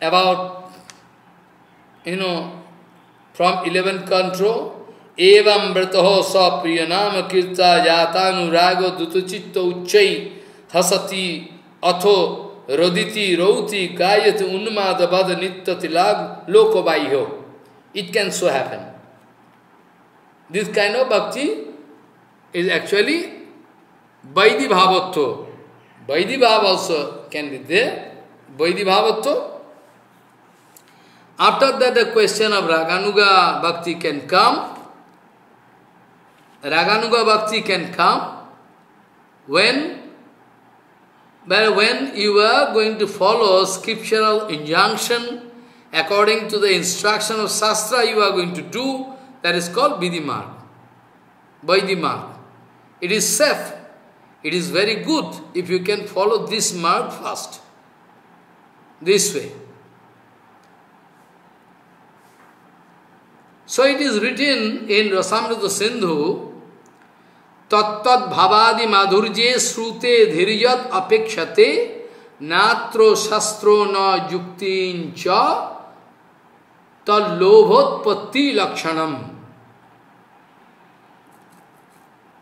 about you know, from 11th canto, Evam vrataho sa priyanama kirta yatanurago dutuchitta uchai hasati atho roditi rauti gayati unmadabad nitta tilag lokobaiho. It can so happen. This kind of bhakti is actually Vaidhi Bhavatto. Vaidhi Bhav also can be there. Vaidhi Bhavatto After that, the question of Raganuga Bhakti can come. Raganuga Bhakti can come. when, but when you are going to follow scriptural injunction according to the instruction of Shastra you are going to do, that is called Vidhimarg, Vaidhimarg. It is safe, it is very good if you can follow this mark first, this way. So it is written in Rasamrita Sindhu, Tattat bhavadi madhurje srute dhiryat apekshate natro shastro na yuktincha tad lobhotpatti lakshanam.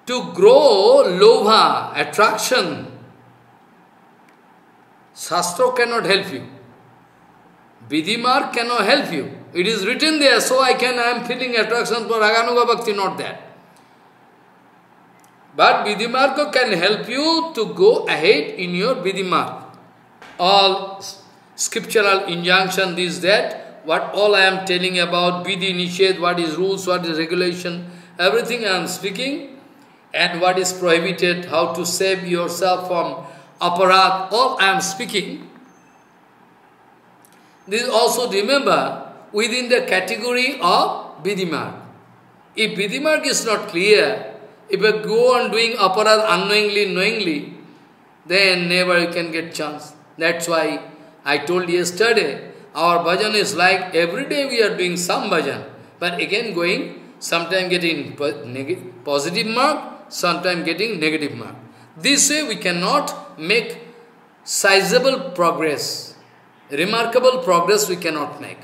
To grow lobha, attraction, Shastra cannot help you. Vidhimar cannot help you. It is written there, so I can, I am feeling attraction for Raganuga Bhakti, not that. But Vidhimarga can help you to go ahead in your Vidhimarga. All scriptural injunction, this, that, what all I am telling about, Vidhi, Nishad, what is rules, what is regulation, everything I am speaking, and what is prohibited, how to save yourself from aparat, all I am speaking. This also remember, within the category of Vidhimarg. If Vidhimarg is not clear, if you go on doing aparad unknowingly, knowingly, then never you can get chance. That's why I told yesterday, our bhajan is like every day we are doing some bhajan, but again going, sometime getting positive mark, sometime getting negative mark. This way we cannot make sizable progress. Remarkable progress we cannot make.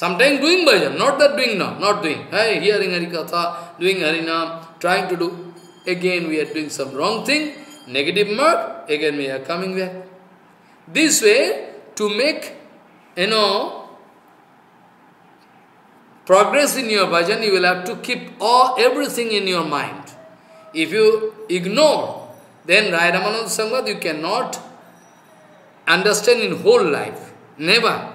Sometimes doing bhajan, not that doing now, not doing. Hey, hearing Harikatha, doing Harinam, trying to do. Again we are doing some wrong thing, negative mark, again we are coming back. This way, to make, you know, progress in your bhajan, you will have to keep all everything in your mind. If you ignore, then Rai Ramananda Samgad you cannot understand in whole life. Never.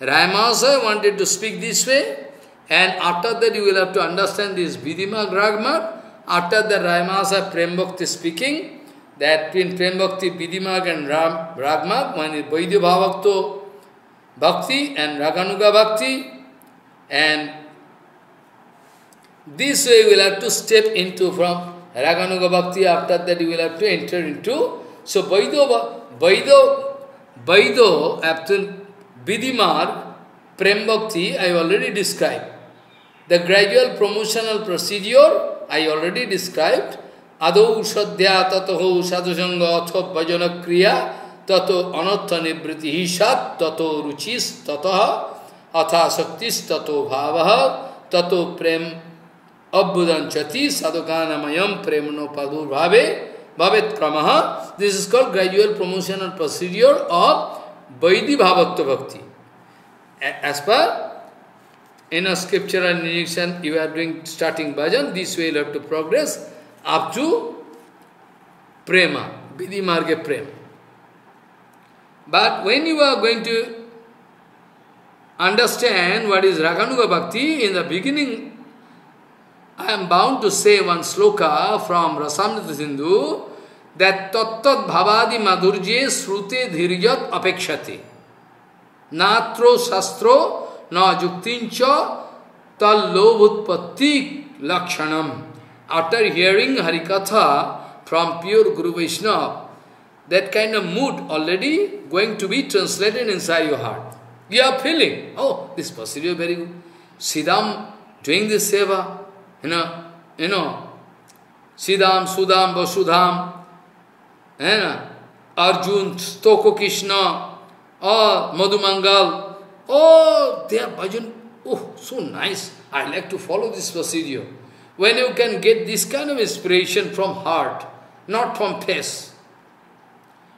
Rayamasa wanted to speak this way, and after that you will have to understand this Vidhima Gragmar. After the Rayamasa Prem Bhakti speaking, that in Prem Bhakti, Vidhimag and Ram, Ragmag, one is Vaidya Bhavakto Bhakti and Raganuga Bhakti, and this way you will have to step into from Raganuga Bhakti, after that you will have to enter into, so Vaidya, Vaidya, Vaidya, after Vidhimar, Prem Bhakti, I already described. The gradual promotional procedure, I already described. Adho sadhya tataho sadhusanga atho bhajana kriya tato anatha nibriti sat tato ruchis tataha atha saktis tato bhavaha tato prem abbudanchati sadhukanamayam premno padur bhave bhavet kramaha. This is called gradual promotional procedure of vaidhi भावत्व भक्ति। As per in a scripture and injection you are doing starting bhajan this way love to progress up to prema vidhi marga prem but when you are going to understand what is raganuga bhakti in the beginning I am bound to say one shloka from Rasam Sindhu bhavadi madhurje srute dhirjat apekshati. Natro shastro na juktincha tal lobhutpatti lakshanam. After hearing Harikatha from pure Guru Vaishnava, that kind of mood already going to be translated inside your heart. You are feeling, oh, this procedure very good. Siddham doing this seva, you know, you know, Siddham, Sudham, Vasudham, Arjun, Stoko Krishna, or Madhumangal, oh, they are bhajan, oh, so nice. I like to follow this procedure. When you can get this kind of inspiration from heart, not from face,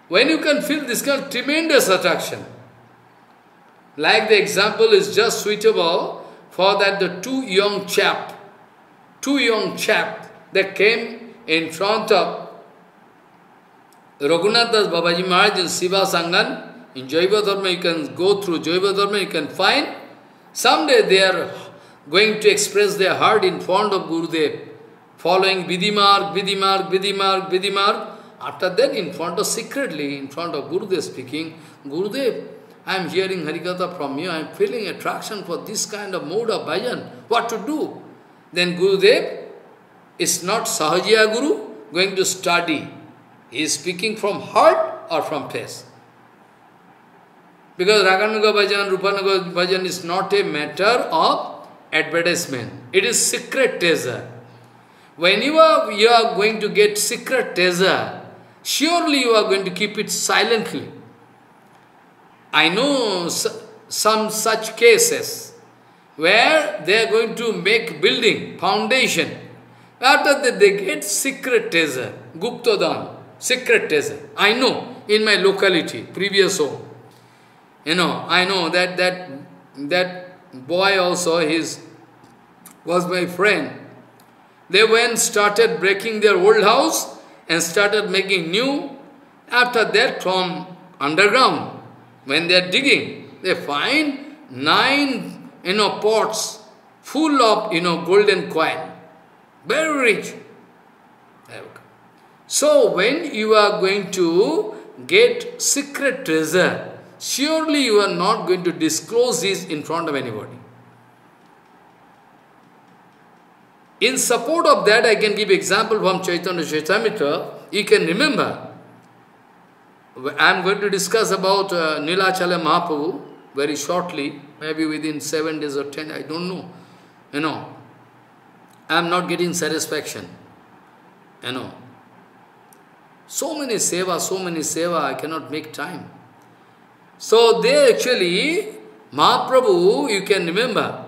when you can feel this kind of tremendous attraction, like the example is just suitable for that the two young chap, two young chap that came in front of Raghunath Das Babaji Maharaj in Siva Sangan, in Jaiva Dharma you can go through Jaiva Dharma, you can find, someday they are going to express their heart in front of Gurudev, following Vidhimarg, Vidhimarg, Vidhimarg, Vidhimarg. after that, in front of, secretly, in front of Gurudev speaking, Gurudev, I am hearing Harikatha from you, I am feeling attraction for this kind of mode of bhajan. What to do? Then Gurudev is not Sahajiya Guru going to study. He is speaking from heart or from face. Because Raganuga Bhajan, Rupanuga Bhajan is not a matter of advertisement. It is secret treasure. Whenever you are going to get secret treasure, surely you are going to keep it silently. I know some such cases where they are going to make building, foundation. After that they get secret treasure, Guptadan, secret treasure. I know in my locality, previous home. You know, I know that that that boy also his was my friend. They went started breaking their old house and started making new. After that, from underground, when they are digging, they find nine you know pots full of you know golden coin, very rich. So when you are going to get secret treasure, surely you are not going to disclose this in front of anybody. In support of that, I can give example from Chaitanya Charitamrita. You can remember, I am going to discuss about uh, Nilachala Mahaprabhu very shortly, maybe within seven days or ten, I don't know. You know, I am not getting satisfaction. You know, so many seva, so many seva, I cannot make time. So they actually, Mahaprabhu, you can remember,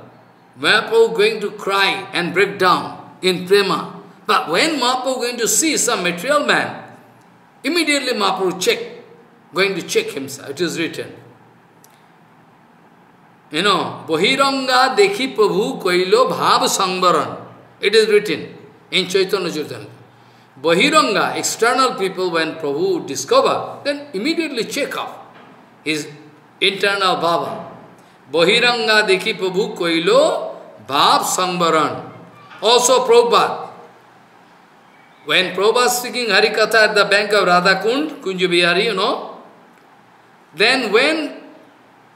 Mahaprabhu going to cry and break down in prema. But when Mahaprabhu going to see some material man, immediately Mahaprabhu check, going to check himself. It is written. You know, Bahiranga dekhi Prabhu koilo bhav sangvaran. It is written in Chaitanya Chaitanya. Bahiranga, external people, when Prabhu discover, then immediately check off his internal bhava. Bahiranga dekhi Prabhu koilo bhav sangvaran. Also Prabhupada. When Prabhupada speaking Harikatha at the bank of Radhakund, Kunjabihari, you know, then when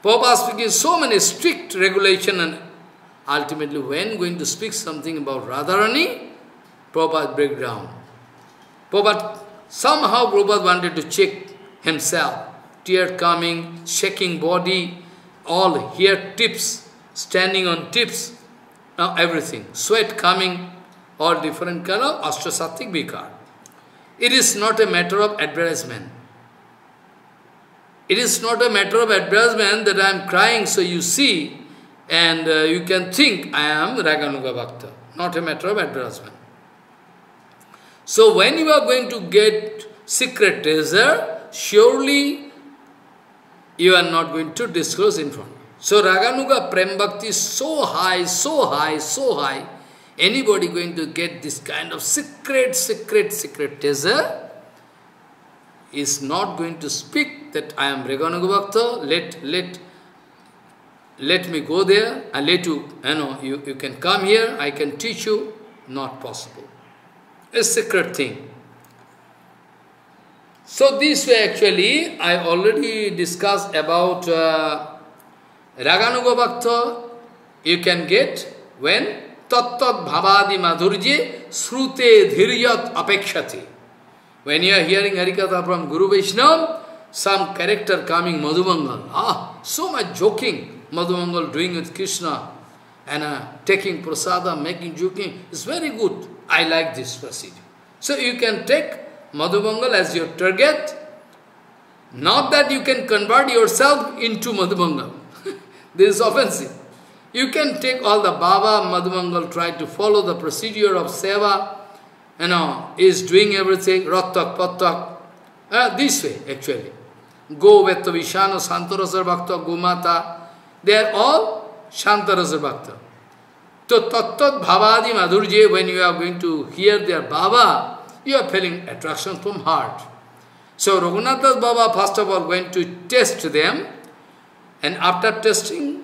Prabhupada speaking so many strict regulation and ultimately when going to speak something about Radharani, Prabhupada break down. Prabhupada, somehow Prabhupada wanted to check himself tear coming, shaking body, all here tips, standing on tips, now everything, sweat coming, all different kind of ashtrasattvic vikar. It is not a matter of advertisement. It is not a matter of advertisement that I am crying so you see and uh, you can think I am Raganuga Bhakta. Not a matter of advertisement. So when you are going to get secret treasure, surely you are not going to disclose in front. So Raganuga Prem Bhakti is so high, so high, so high. Anybody going to get this kind of secret, secret, secret treasure is not going to speak that I am Raganuga Bhakta, let, let, let me go there and let you, you know, you, you can come here, I can teach you. Not possible. A secret thing. So this way actually, I already discussed about uh, Raganuga Bhakta, you can get when Tattat Bhavadi Madhurje Srute Dhiryat Apekshati. When you are hearing Harikatha from Guru Vaishnava, some character coming, Madhumangal, ah, so much joking, Madhumangal doing with Krishna, and uh, taking prasada, making joking, is very good. I like this procedure. So you can take Madhumangal as your target. Not that you can convert yourself into Madhumangal. this is offensive. You can take all the Baba, Madhumangal, try to follow the procedure of Seva, you know, is doing everything, Rattak, Pattak, uh, this way actually. Go Vetta Vishana, Santarasa Bhakta, Gumata, they are all Shantarasa Bhakta. So Tattat Bhavadi Madhurje, when you are going to hear their Baba, you are feeling attraction from heart. So Raghunath Baba first of all went to test them and after testing,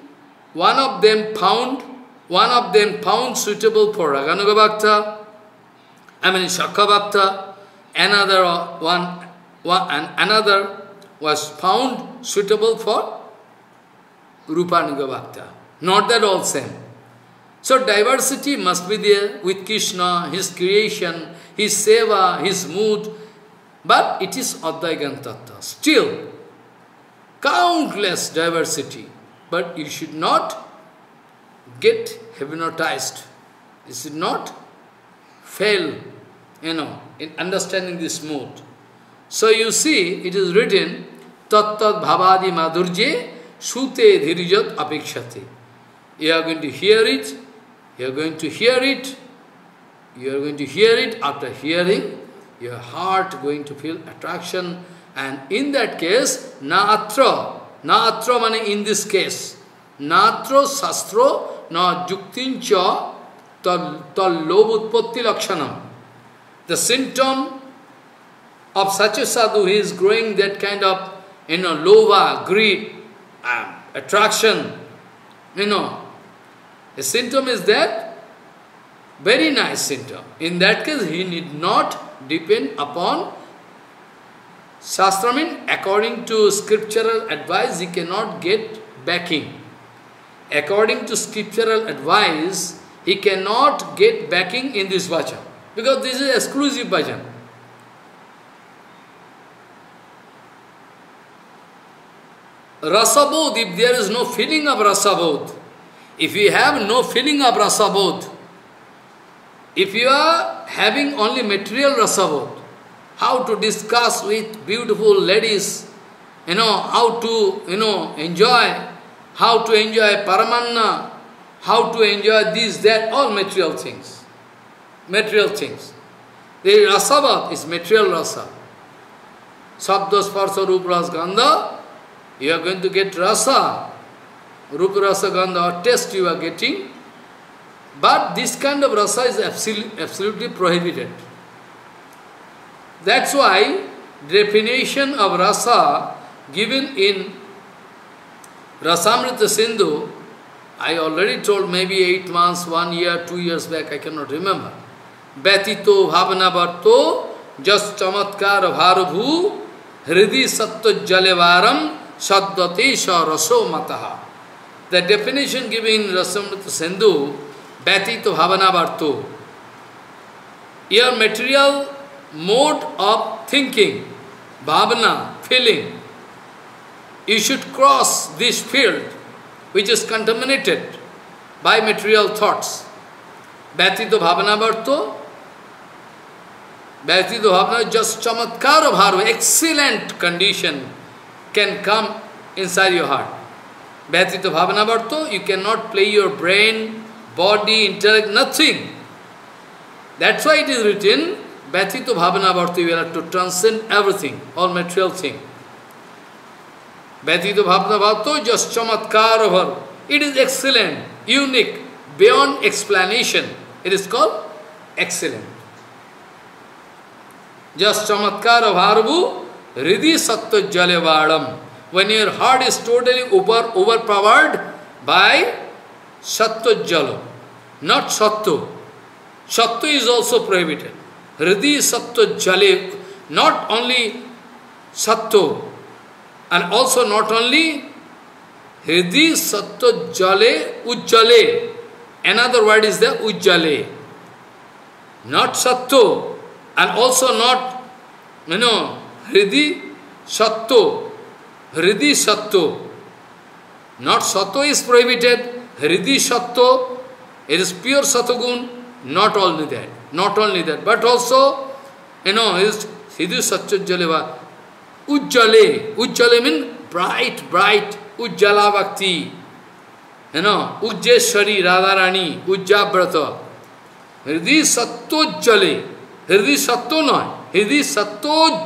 one of them found, one of them found suitable for Raganuga Bhakta, I mean Shakha Bhakta, another one, one and another was found suitable for Rupanuga Bhakta. Not that all same. So diversity must be there with Krishna, his creation, his seva, his mood, but it is Advaigan Tattva. Still, countless diversity, but you should not get hypnotized. You should not fail, you know, in understanding this mood. So you see, it is written, Tat tat bhavadi madhurje sute dhirijat apekshate. You are going to hear it, you are going to hear it, you are going to hear it, after hearing, your heart going to feel attraction, and in that case, na atra, na atra meaning in this case, na atra sastro na juktincha tal utpatti lakshanam. The symptom of such a sadhu is growing that kind of, you know, lova, greed, um, attraction, you know, the symptom is that very nice symptom. In that case, he need not depend upon Shastra mean, according to scriptural advice, he cannot get backing. According to scriptural advice, he cannot get backing in this bhajan. Because this is exclusive bhajan. Rasabodh, if there is no feeling of rasabodh, if you have no feeling of rasabodh, if you are having only material rasabodh, how to discuss with beautiful ladies, you know, how to, you know, enjoy, how to enjoy paramanna, how to enjoy this, that, all material things. Material things. The rasabhat is material rasa. Sabda, sparsha, rupa, gandha, you are going to get rasa, rupa, rasa, gandha, or taste you are getting. But this kind of rasa is absolutely, absolutely prohibited. That's why definition of rasa given in Rasamrita Sindhu I already told maybe eight months, one year, two years back, I cannot remember. Betito bhavana bharto jas chamatkar bharabhu hridi satya jalevaram saddate sa raso mataha. The definition given in Rasamrita Sindhu, Betito bhavana bharto. Your material mode of thinking, bhavana, feeling, you should cross this field which is contaminated by material thoughts. Bhatito bhavana bharto, Bhatito bhavana just chamatkara bharva, excellent condition can come inside your heart. Bhatito bhavana bharto, you cannot play your brain, body, intellect, nothing. That's why it is written, Bhatito bhavana bharto, you have to transcend everything, all material thing. Vyatita Bhavna Bhavato just chamatkar over. It is excellent, unique, beyond explanation. It is called excellent. Just chamatkar bharvu ridi sattva jalevadam. When your heart is totally over, overpowered by sattva jala, not sattva. Sattva is also prohibited. Ridi sattva jale, not only sattva, and also not only Hridi Sattva Jale Ujjale. Another word is the Ujjale. Not Sattva. And also not, you know, Hridi Sattva. Hridi Sattva. Not Sattva is prohibited. Hridi Sattva. It is pure Satagun. Not only that. Not only that. But also, you know, is Hridi Sattva Jaleva. Ujjale. Ujjale means bright, bright. Ujjala Bhakti. You know, Ujjeshwari Radharani, Ujjabrata. Hridi Sattva Hridi Sattva no. Hridi Sattva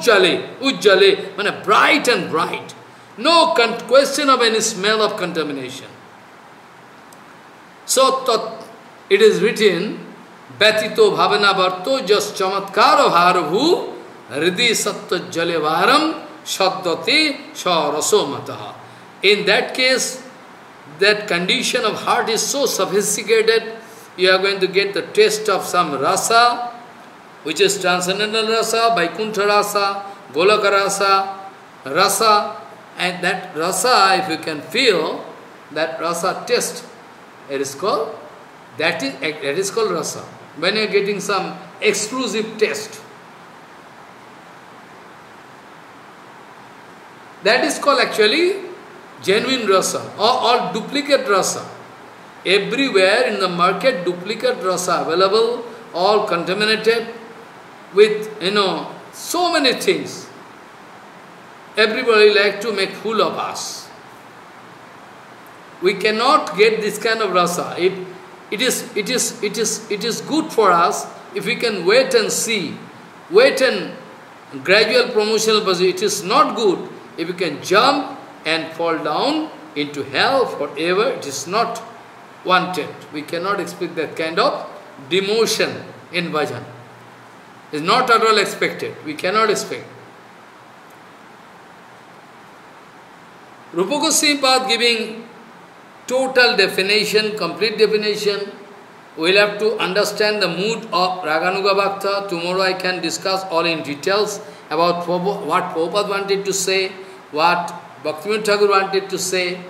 Ujjale. Means bright and bright. No question of any smell of contamination. So, it is written, Betito Bhavana Bharto Jas Chamatkara Bharabhu Hridi Sattva Jalevaram Shaddati Sarasomataha. In that case, that condition of heart is so sophisticated, you are going to get the taste of some rasa, which is transcendental rasa, Vaikuntha rasa, Goloka rasa, rasa, and that rasa, if you can feel, that rasa taste, it is called, that is, that is called rasa. When you are getting some exclusive taste, that is called actually genuine rasa or, or duplicate rasa. Everywhere in the market, duplicate rasa available, all contaminated with, you know, so many things. Everybody like to make fool of us. We cannot get this kind of rasa. It, it, is, it, is, it, is, it is good for us if we can wait and see, wait and gradual promotional position. It is not good if we can jump and fall down into hell forever. It is not wanted. We cannot expect that kind of demotion in bhajan. It's not at all expected. We cannot expect. Rupa Goswami giving total definition, complete definition. We'll have to understand the mood of Raganuga Bhakta. Tomorrow I can discuss all in details about what Prabhupada wanted to say, what Bhaktivinoda Thakur wanted to say.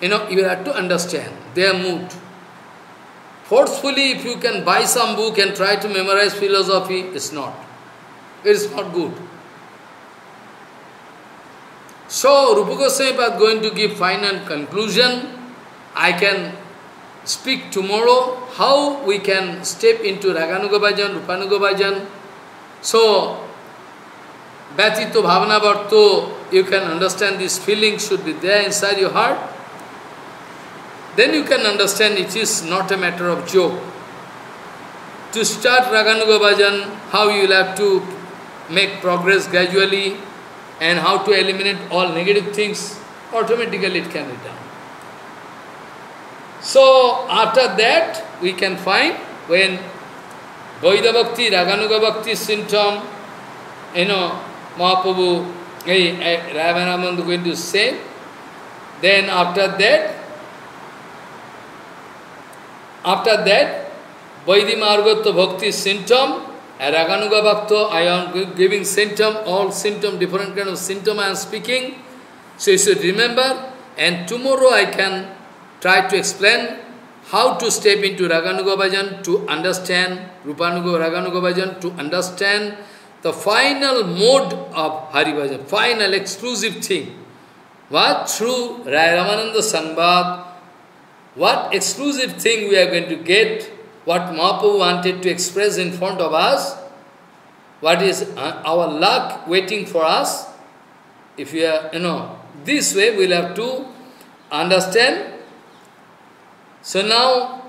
You know, you have to understand their mood. Forcefully, if you can buy some book and try to memorize philosophy, it's not. It is not good. So, Rupa Goswami is going to give final conclusion. I can speak tomorrow how we can step into Raganuga Bhajan, Rupanuga Bhajan. So, Bhatito Bhavana Bharto, you can understand this feeling should be there inside your heart. Then you can understand it is not a matter of joke. To start Raganuga Bhajan, how you will have to make progress gradually, and how to eliminate all negative things, automatically it can be done. So, after that, we can find when Vaida Bhakti, Raganuga Bhakti symptom, you know, Mahaprabhu, hey, Ravanamandu going to say, then after that, after that, Vaidhi Margatya Bhakti symptom, Raganuga Bhakta, I am giving symptom, all symptom, different kind of symptom I am speaking. So you should remember, and tomorrow I can try to explain how to step into Raganuga Bhajan to understand Rupanuga Raganuga Bhajan, to understand the final mode of Hari Bhajan, final exclusive thing. What? Through Ramananda Sangvad, what exclusive thing we are going to get what Mahaprabhu wanted to express in front of us, what is uh, our luck waiting for us, if we are, you know, this way we'll have to understand. So now,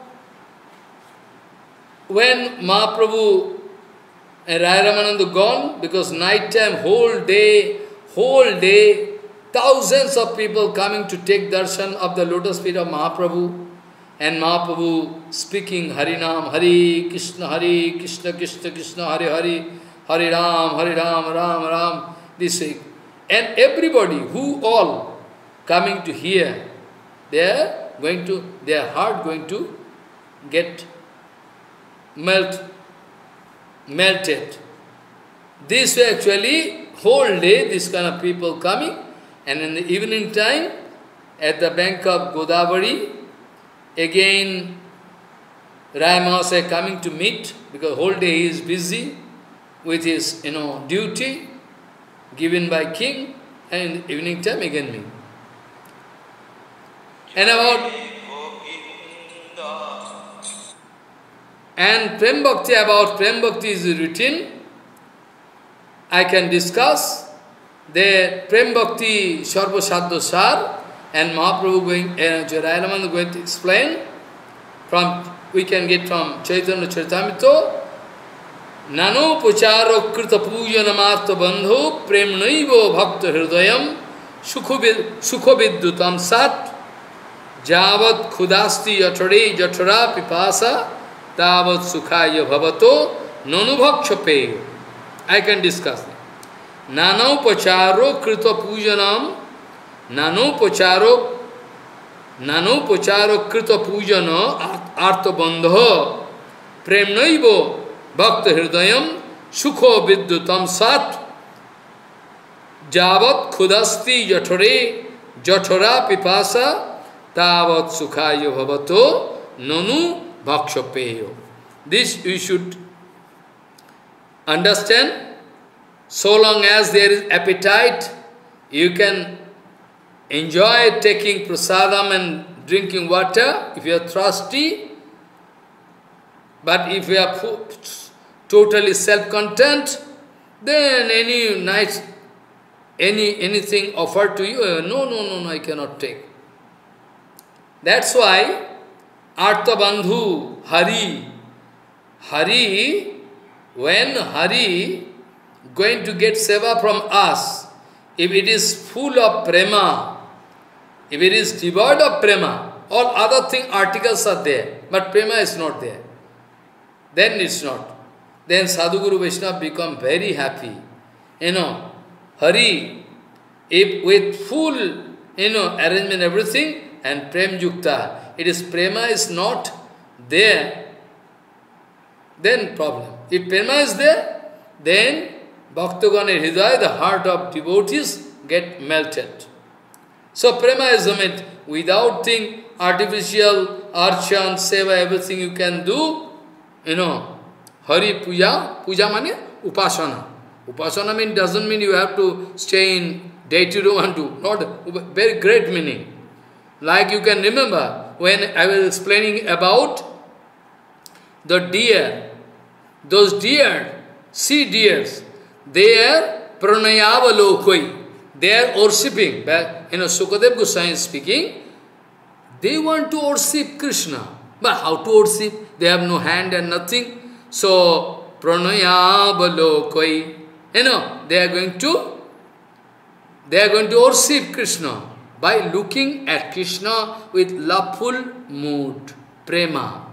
when Mahaprabhu and Raya Ramananda gone, because night time, whole day, whole day, thousands of people coming to take darshan of the lotus feet of Mahaprabhu, and Mahaprabhu speaking Harinam, Hari Krishna, Hari Krishna, Krishna, Krishna, Hari Hari, Hari Ram, Hari Ram, Ram, Ram, this way. And everybody who all coming to hear, they are going to, their heart going to get melt, melted. This way actually, whole day this kind of people coming, and in the evening time, at the bank of Godavari, Again, Rai Mahasaya coming to meet, because whole day he is busy with his, you know, duty given by king, and evening time again me. And about and Prem Bhakti, about Prem Bhakti is written, I can discuss the Prem Bhakti Sarva Sadhu Sar, and Mahaprabhu going, uh, Jayaraman going to explain, from we can get from Chaitanya Charitamrita, Nano Pucharo Krita Puja Namatha Bandhu Prem Naivo Bhakta Hridayam Sukhoviddutam Sat Javat Khudasti Yatare Jatara Pipasa Tavat Sukhaya Bhavato Nanubhakshape. I can discuss. Nano Pacharo Krita Pujanam নানোপচার নানোপচার কৃত পূজন আর্তবন্ধ প্রেমনৈব ভক্ত হৃদয় সুখ বিদ্যুতম সৎ যাবৎ ক্ষুদাস্তি জঠরে জঠরা পিপাসা তাবৎ সুখায় ভবত ননু ভক্ষপেয় this you should understand. So long as there is appetite, you can enjoy taking prasadam and drinking water if you are thirsty. But if you are totally self-content, then any nice, any anything offered to you, uh, no, no, no, no, I cannot take. That's why Artha Bandhu, Hari, Hari, when Hari going to get seva from us, if it is full of prema, if it is devoid of prema, all other thing articles are there, but prema is not there. Then it's not. Then Sadhguru Vaishnava become very happy. You know, Hari, if with full, you know, arrangement, everything, and Prem Yukta, it is prema is not there, then problem. If prema is there, then Bhaktagana Hridaya, the heart of devotees, get melted. So prema is meant without thing, artificial, archan, seva, everything you can do, you know, Hari Puja, Puja means Upasana. Upasana mean doesn't mean you have to stay in day deity room and do, not very great meaning. Like you can remember when I was explaining about the deer, those deer, sea deers, they are pranayavalokoi. They are worshipping. but You know, Sukadev Goswami is speaking. They want to worship Krishna. But how to worship? They have no hand and nothing. So, pranayavalokoi. You know, they are going to, they are going to worship Krishna by looking at Krishna with loveful mood, prema.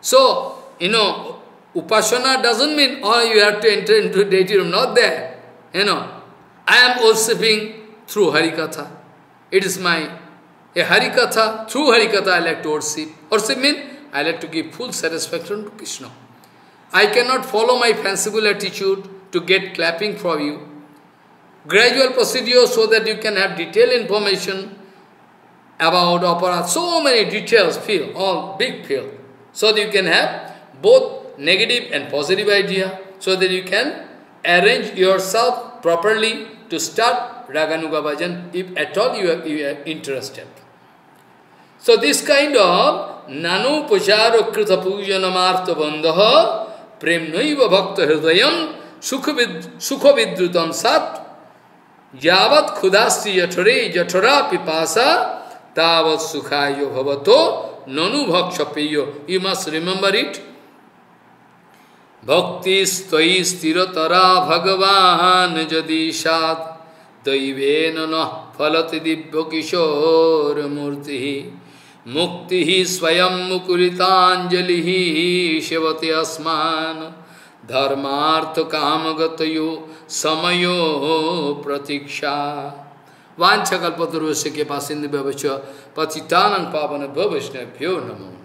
So, you know, Upasana doesn't mean, oh, you have to enter into deity room, not there. You know, I am worshipping through Harikatha. It is my a Harikatha, through Harikatha I like to worship. Worship means I like to give full satisfaction to Krishna. I cannot follow my fanciful attitude to get clapping from you. Gradual procedure so that you can have detailed information about opera. So many details, feel, all big feel. So that you can have both negative and positive idea. So that you can arrange yourself properly to start Raganuga Bhajan if at all you are, you are interested. So this kind of nano pujaro krita pujanamartha bandha premnaiva bhakta hridayam sukhavidrutam sat yavat khudasti yathare yathara pipasa tavat sukhayo bhavato nanu bhakshapeyo. You must remember it. भक्ति स्तयी स्थिरतरा भगवान जदि सात दैवेन न फलति दिव्य किशोर मूर्ति मुक्ति ही स्वयं मुकुलितांजलि शिवते अस्मान। धर्मार्थ कामगतयो समयो प्रतीक्षा। वांछकल्पतरुष्य के पास इंद्र पतितानंग पावन वैष्णव्यो नमो।